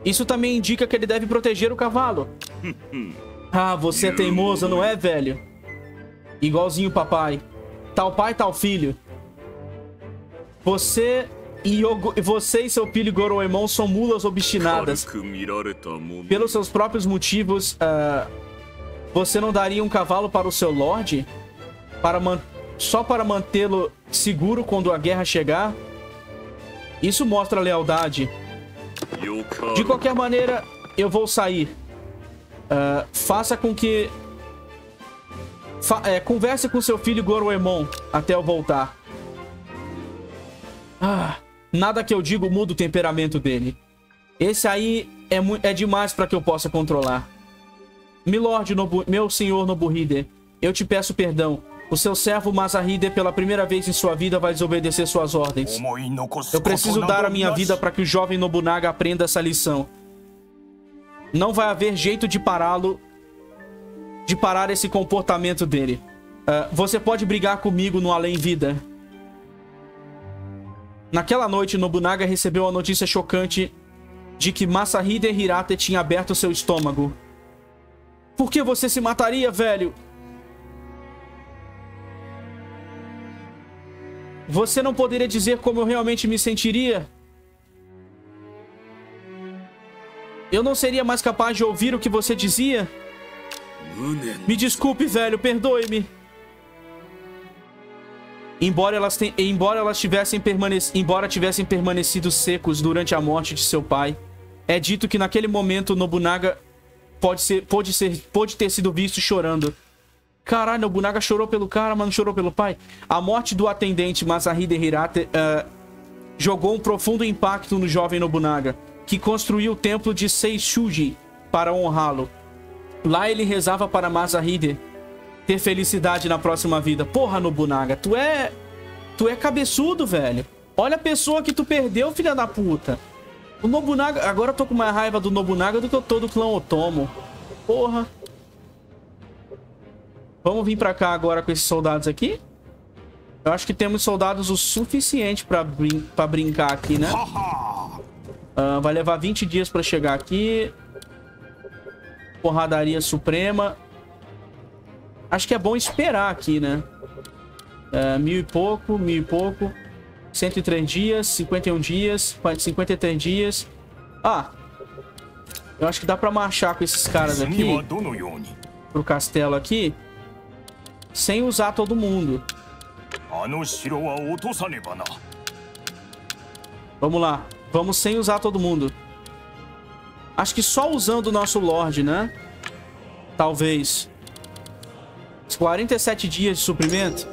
isso também indica que ele deve proteger o cavalo. Ah, você é teimoso, não é, velho? Igualzinho o papai. Tal pai, tal filho. Você e você e seu filho Goroemon são mulas obstinadas. Pelos seus próprios motivos, uh, você não daria um cavalo para o seu Lorde? Para só para mantê-lo seguro quando a guerra chegar? Isso mostra lealdade. De qualquer maneira, eu vou sair. Uh, faça com que... Fa é, converse com seu filho Goroemon até eu voltar. Ah... Nada que eu digo muda o temperamento dele. Esse aí é, é demais para que eu possa controlar. Milord, Nobu meu senhor Nobuhide, eu te peço perdão. O seu servo Masahide, pela primeira vez em sua vida, vai desobedecer suas ordens. Eu preciso dar a minha vida para que o jovem Nobunaga aprenda essa lição. Não vai haver jeito de pará-lo, de parar esse comportamento dele. Uh, você pode brigar comigo no além-vida. Naquela noite, Nobunaga recebeu a notícia chocante de que Masahide Hirate tinha aberto seu estômago. Por que você se mataria, velho? Você não poderia dizer como eu realmente me sentiria? Eu não seria mais capaz de ouvir o que você dizia? Me desculpe, velho, perdoe-me. Embora elas, ten... embora elas tivessem, permanec... embora tivessem permanecido secos durante a morte de seu pai, é dito que naquele momento Nobunaga pode, ser... pode, ser... pode ter sido visto chorando. Caralho, Nobunaga chorou pelo cara, mas não chorou pelo pai. A morte do atendente Masahide Hirate uh, jogou um profundo impacto no jovem Nobunaga, que construiu o templo de Seishuji para honrá-lo. Lá ele rezava para Masahide ter felicidade na próxima vida. Porra, Nobunaga, tu é... Tu é cabeçudo, velho. Olha a pessoa que tu perdeu, filha da puta. O Nobunaga... Agora eu tô com mais raiva do Nobunaga do que eu tô do clã Otomo. Porra. Vamos vir pra cá agora com esses soldados aqui. Eu acho que temos soldados o suficiente pra, brin pra brincar aqui, né? Uh, vai levar 20 dias pra chegar aqui. Porradaria suprema. Acho que é bom esperar aqui, né? É, mil e pouco, mil e pouco. 103 dias, 51 dias, 53 dias. Ah! Eu acho que dá pra marchar com esses caras aqui. Pro castelo aqui. Sem usar todo mundo. Vamos lá. Vamos sem usar todo mundo. Acho que só usando o nosso Lorde, né? Talvez. 47 dias de suprimento.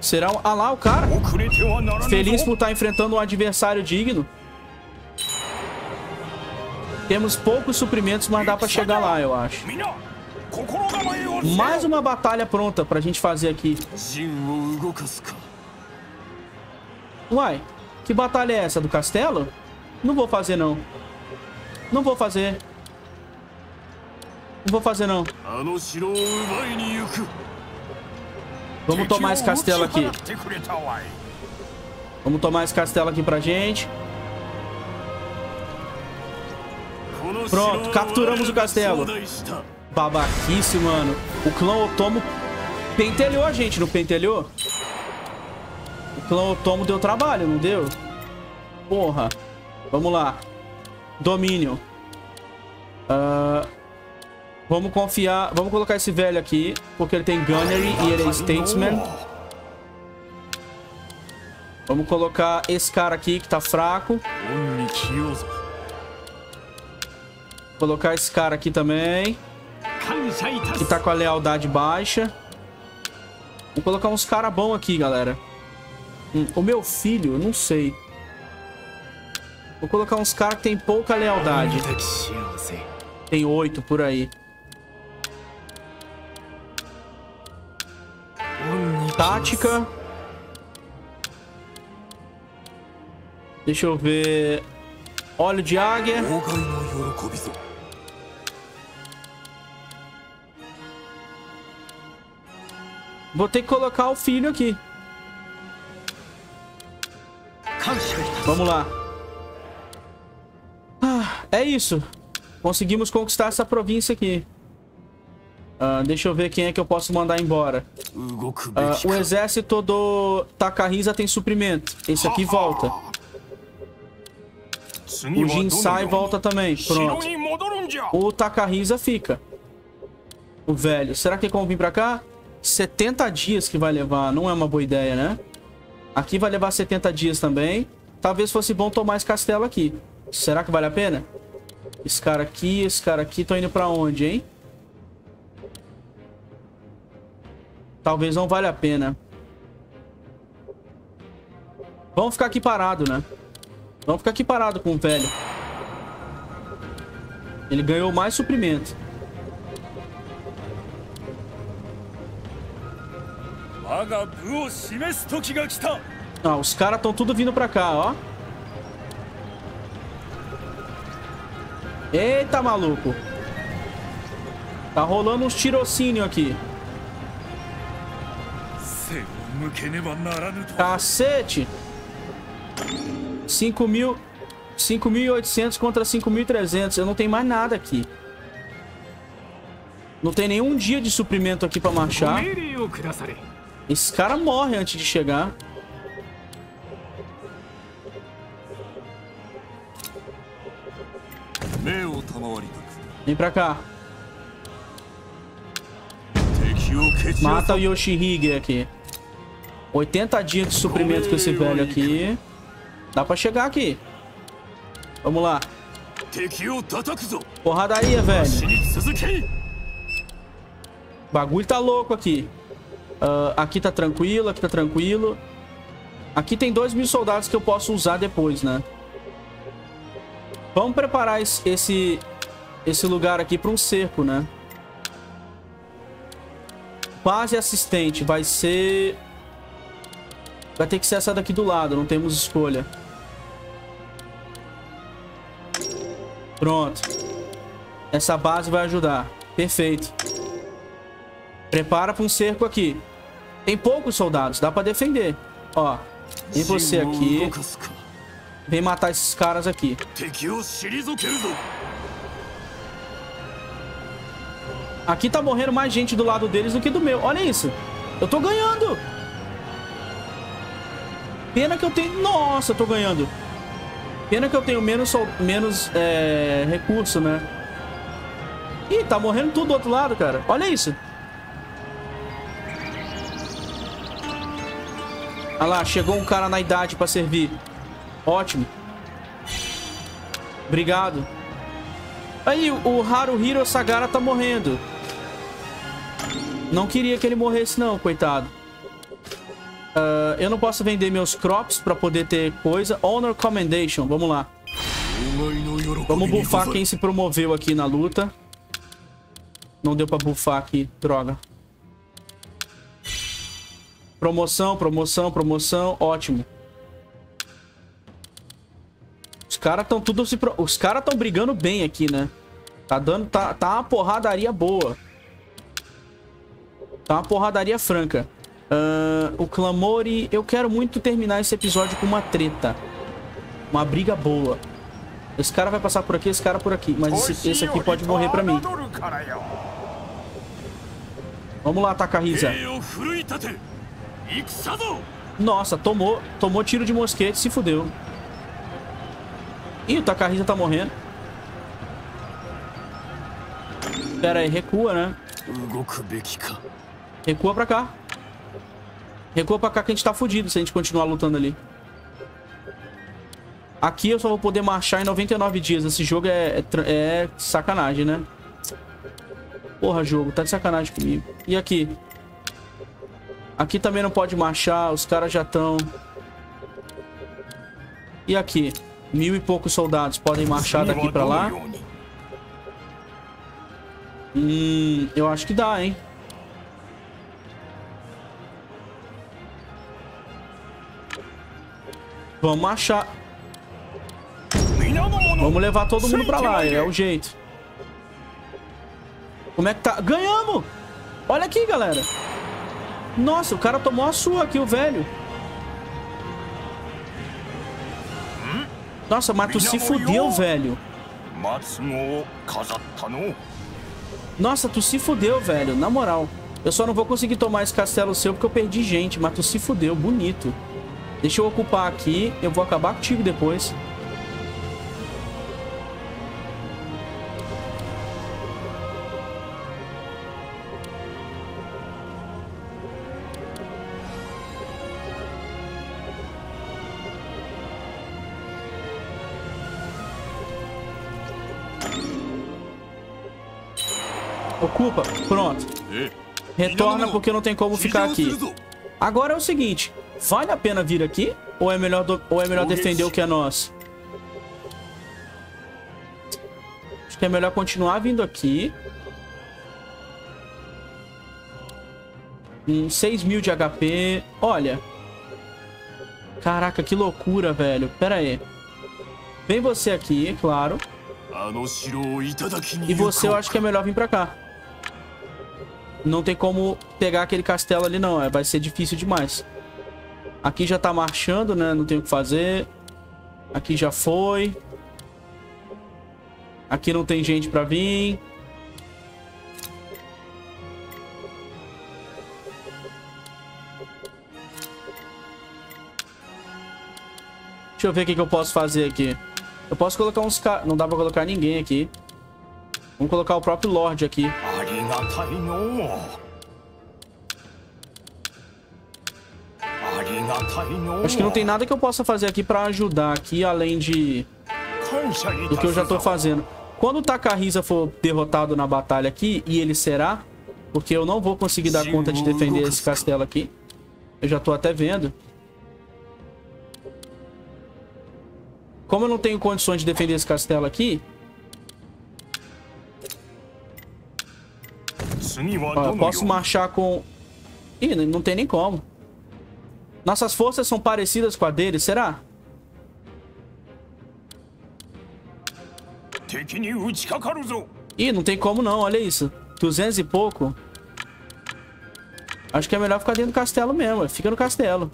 Será um... Ah lá, o cara. Feliz por estar enfrentando um adversário digno. Temos poucos suprimentos, mas dá pra chegar lá, eu acho. Mais uma batalha pronta pra gente fazer aqui. Uai, que batalha é essa? Do castelo? Não vou fazer, não. Não vou fazer. Não vou fazer, não. Vamos tomar esse castelo aqui. Vamos tomar esse castelo aqui pra gente. Pronto, capturamos o castelo babaquice, mano. O clã Otomo pentelhou a gente, não pentelhou? O clã Otomo deu trabalho, não deu? Porra. Vamos lá. Domínio. Uh, vamos confiar... Vamos colocar esse velho aqui, porque ele tem Gunnery e ele é Statesman. Vamos colocar esse cara aqui que tá fraco. Colocar esse cara aqui também. Que tá com a lealdade baixa. Vou colocar uns cara bom aqui, galera. Hum, o meu filho, eu não sei. Vou colocar uns cara que tem pouca lealdade. Tem oito por aí. Tática. Deixa eu ver. Óleo de águia. Vou ter que colocar o filho aqui. Vamos lá. Ah, é isso. Conseguimos conquistar essa província aqui. Ah, deixa eu ver quem é que eu posso mandar embora. Ah, o exército do Takahisa tem suprimento. Esse aqui volta. O Jinsai volta também. Pronto. O Takahisa fica. O velho. Será que tem como vir pra cá? 70 dias que vai levar. Não é uma boa ideia, né? Aqui vai levar 70 dias também. Talvez fosse bom tomar esse castelo aqui. Será que vale a pena? Esse cara aqui, esse cara aqui. Tô indo pra onde, hein? Talvez não valha a pena. Vamos ficar aqui parado, né? Vamos ficar aqui parado com o velho. Ele ganhou mais suprimento. Ah, os caras estão tudo vindo pra cá, ó. Eita, maluco. Tá rolando uns tirocínio aqui. Cacete. mil... 5.800 contra 5.300. Eu não tenho mais nada aqui. Não tem nenhum dia de suprimento aqui pra marchar. Esse cara morre antes de chegar. Vem pra cá. Mata o Yoshihige aqui. 80 dias de suprimento com esse velho aqui. Dá pra chegar aqui. Vamos lá. Porradaria, velho. O bagulho tá louco aqui. Ah, aqui tá tranquilo, aqui tá tranquilo. Aqui tem dois mil soldados que eu posso usar depois, né? Vamos preparar esse, esse, esse lugar aqui pra um cerco, né? Base assistente vai ser... Vai ter que ser essa daqui do lado, não temos escolha. Pronto. Essa base vai ajudar. Perfeito. Prepara pra um cerco aqui. Tem poucos soldados, dá pra defender. Ó, vem você aqui. Vem matar esses caras aqui. Aqui tá morrendo mais gente do lado deles do que do meu. Olha isso. Eu tô ganhando. Pena que eu tenho... Nossa, eu tô ganhando. Pena que eu tenho menos, menos é, recurso, né? Ih, tá morrendo tudo do outro lado, cara. Olha isso. Olha lá, chegou um cara na idade pra servir. Ótimo. Obrigado. Aí, o Haruhiro Sagara tá morrendo. Não queria que ele morresse não, coitado. Uh, eu não posso vender meus crops pra poder ter coisa. Honor Commendation, vamos lá. Vamos bufar quem se promoveu aqui na luta. Não deu pra bufar aqui, droga. Promoção, promoção, promoção. Ótimo. Os caras estão tudo se... Pro... Os caras estão brigando bem aqui, né? Tá dando... Tá, tá uma porradaria boa. Tá uma porradaria franca. Uh, o Clamore... Eu quero muito terminar esse episódio com uma treta. Uma briga boa. Esse cara vai passar por aqui, esse cara por aqui. Mas esse, esse aqui pode morrer pra mim. Vamos lá, Takahisa. Nossa, tomou, tomou tiro de mosquete, se fudeu. Ih, o Takahisa tá morrendo. Pera aí, recua, né? Recua pra cá. Recua pra cá que a gente tá fudido se a gente continuar lutando ali. Aqui eu só vou poder marchar em 99 dias. Esse jogo é, é, é sacanagem, né? Porra, jogo, tá de sacanagem comigo. E aqui? Aqui também não pode marchar, os caras já estão... E aqui? Mil e poucos soldados podem marchar daqui pra lá. Hum, eu acho que dá, hein? Vamos marchar. Vamos levar todo mundo pra lá, é o jeito. Como é que tá? Ganhamos! Olha aqui, galera. Nossa, o cara tomou a sua aqui, o velho. Nossa, Mato se fudeu, velho. Nossa, tu se fudeu, velho. Na moral. Eu só não vou conseguir tomar esse castelo seu porque eu perdi gente. Mas tu se fudeu. Bonito. Deixa eu ocupar aqui. Eu vou acabar contigo depois. Desculpa, Pronto. Retorna porque não tem como ficar aqui. Agora é o seguinte. Vale a pena vir aqui? Ou é melhor, do... ou é melhor defender o que é nosso? Acho que é melhor continuar vindo aqui. Hum, 6 mil de HP. Olha. Caraca, que loucura, velho. Pera aí. Vem você aqui, claro. E você eu acho que é melhor vir pra cá. Não tem como pegar aquele castelo ali não, é, vai ser difícil demais. Aqui já tá marchando, né? Não tem o que fazer. Aqui já foi. Aqui não tem gente pra vir. Deixa eu ver o que, que eu posso fazer aqui. Eu posso colocar uns caras... Não dá pra colocar ninguém aqui. Vamos colocar o próprio Lorde aqui. ありがたいのありがたいの Acho que não tem nada que eu possa fazer aqui pra ajudar aqui, além de... 感謝い do た que eu já す tô ぞ fazendo. Quando o Takahisa for derrotado na batalha aqui, e ele será, porque eu não vou conseguir dar conta de defender esse castelo aqui. Eu já tô até vendo. Como eu não tenho condições de defender esse castelo aqui, Posso marchar com... Ih, não tem nem como. Nossas forças são parecidas com a deles, será? Ih, não tem como não, olha isso. 200 e pouco. Acho que é melhor ficar dentro do castelo mesmo, é, fica no castelo.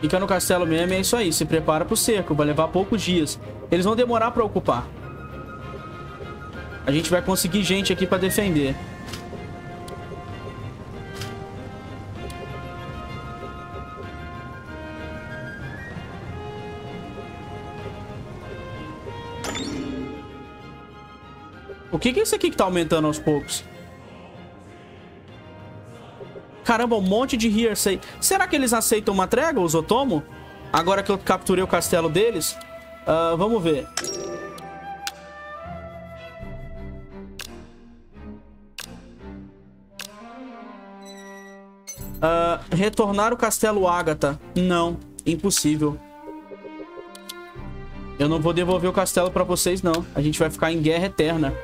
Fica no castelo mesmo e é isso aí. Se prepara pro cerco, vai levar poucos dias. Eles vão demorar pra ocupar. A gente vai conseguir gente aqui pra defender. O que que é isso aqui que tá aumentando aos poucos? Caramba, um monte de hearsay. Será que eles aceitam uma trégua, os Otomo? Agora que eu capturei o castelo deles? Ah, vamos ver. Uh, retornar o castelo Ágata. Não, impossível. Eu não vou devolver o castelo pra vocês, não. A gente vai ficar em guerra eterna.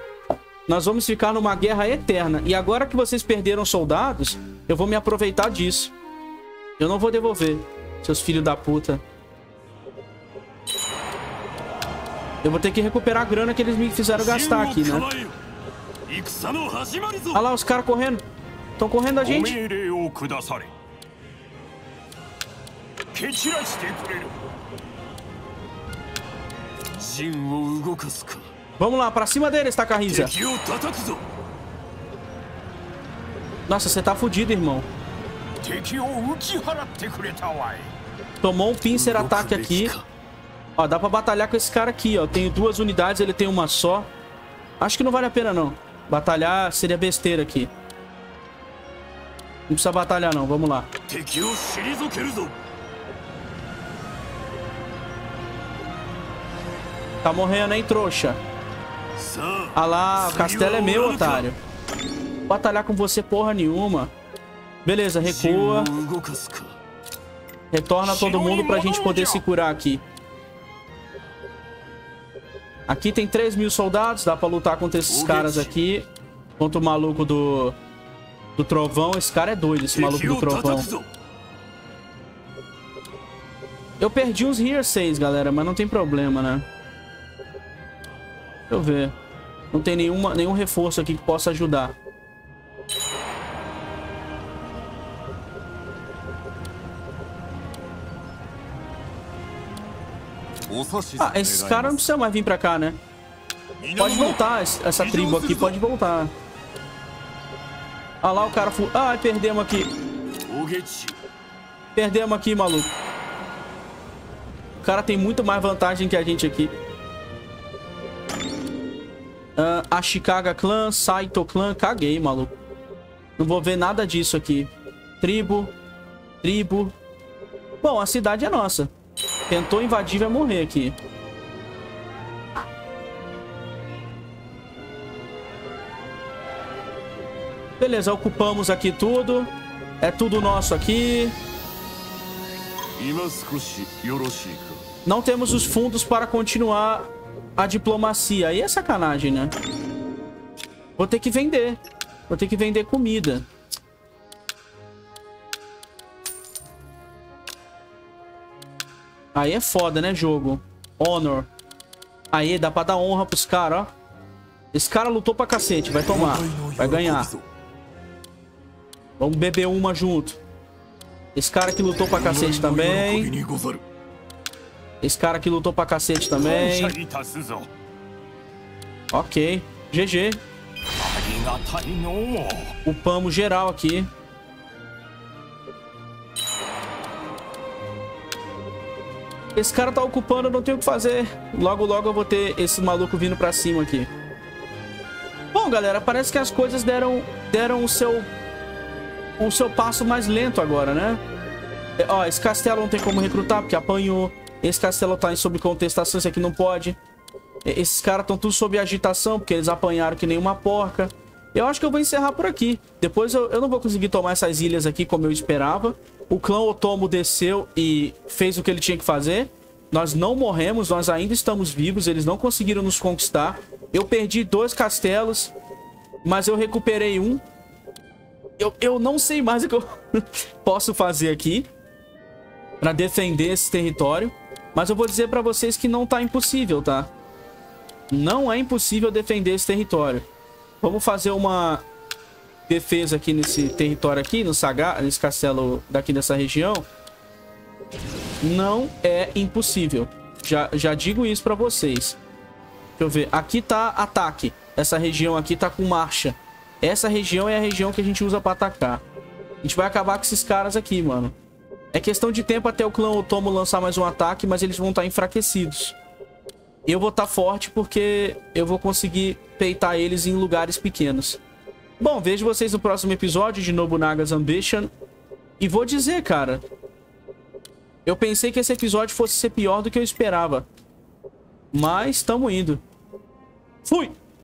Nós vamos ficar numa guerra eterna. E agora que vocês perderam soldados, eu vou me aproveitar disso. Eu não vou devolver, seus filhos da puta. Eu vou ter que recuperar a grana que eles me fizeram gastar aqui, né? Olha lá os caras correndo. Estão correndo a gente. Vamos lá, pra cima deles, Takahisa. Nossa, você tá fudido, irmão. Tomou um pincer ataque aqui. Ó, dá pra batalhar com esse cara aqui, ó. Eu tenho duas unidades, ele tem uma só. Acho que não vale a pena, não. Batalhar seria besteira aqui. Não precisa batalhar não, vamos lá. Tá morrendo, hein, trouxa? Ah lá, o castelo é meu, otário. Batalhar com você porra nenhuma. Beleza, recua. Retorna todo mundo pra gente poder se curar aqui. Aqui tem 3 mil soldados, dá pra lutar contra esses caras aqui. Contra o maluco do... Do trovão, esse cara é doido, esse maluco do trovão. Eu perdi uns hearsays, galera, mas não tem problema, né? Deixa eu ver. Não tem nenhuma, nenhum reforço aqui que possa ajudar. Ah, esses caras não precisam mais vir pra cá, né? Pode voltar, essa tribo aqui pode voltar. Ah lá o cara... Fu... Ah, perdemos aqui. Perdemos aqui, maluco. O cara tem muito mais vantagem que a gente aqui. Ah, a Chicago Clan, Saito Clan, caguei, maluco. Não vou ver nada disso aqui. Tribo, tribo. Bom, a cidade é nossa. Tentou invadir, vai morrer aqui. Beleza, ocupamos aqui tudo. É tudo nosso aqui. Não temos os fundos para continuar a diplomacia. Aí é sacanagem, né? Vou ter que vender. Vou ter que vender comida. Aí é foda, né, jogo? Honor. Aí, dá pra dar honra pros caras, ó. Esse cara lutou pra cacete. Vai tomar. Vai ganhar. Vamos beber uma junto. Esse cara que lutou pra cacete também. Esse cara que lutou pra cacete também. Ok. GG. Upamos geral aqui. Esse cara tá ocupando, eu não tenho o que fazer. Logo, logo eu vou ter esse maluco vindo pra cima aqui. Bom, galera, parece que as coisas deram, deram o seu o seu passo mais lento agora, né? É, Ó, esse castelo não tem como recrutar porque apanhou. Esse castelo tá em sob contestação, esse aqui não pode. E- Esses caras estão tudo sob agitação porque eles apanharam que nem uma porca. Eu acho que eu vou encerrar por aqui. Depois eu, eu não vou conseguir tomar essas ilhas aqui como eu esperava. O clã Otomo desceu e fez o que ele tinha que fazer. Nós não morremos, nós ainda estamos vivos. Eles não conseguiram nos conquistar. Eu perdi dois castelos, mas eu recuperei um. Eu, eu não sei mais o que eu posso fazer aqui pra defender esse território. Mas eu vou dizer pra vocês que não tá impossível, tá? Não é impossível defender esse território. Vamos fazer uma defesa aqui nesse território aqui, no Saga, nesse castelo daqui dessa região. Não é impossível. Já, já digo isso pra vocês. Deixa eu ver. Aqui tá ataque. Essa região aqui tá com marcha. Essa região é a região que a gente usa pra atacar. A gente vai acabar com esses caras aqui, mano. É questão de tempo até o clã Otomo lançar mais um ataque, mas eles vão estar enfraquecidos. Eu vou estar forte porque eu vou conseguir peitar eles em lugares pequenos. Bom, vejo vocês no próximo episódio de Nobunaga's Ambition. E vou dizer, cara... Eu pensei que esse episódio fosse ser pior do que eu esperava. Mas, tamo indo. Fui!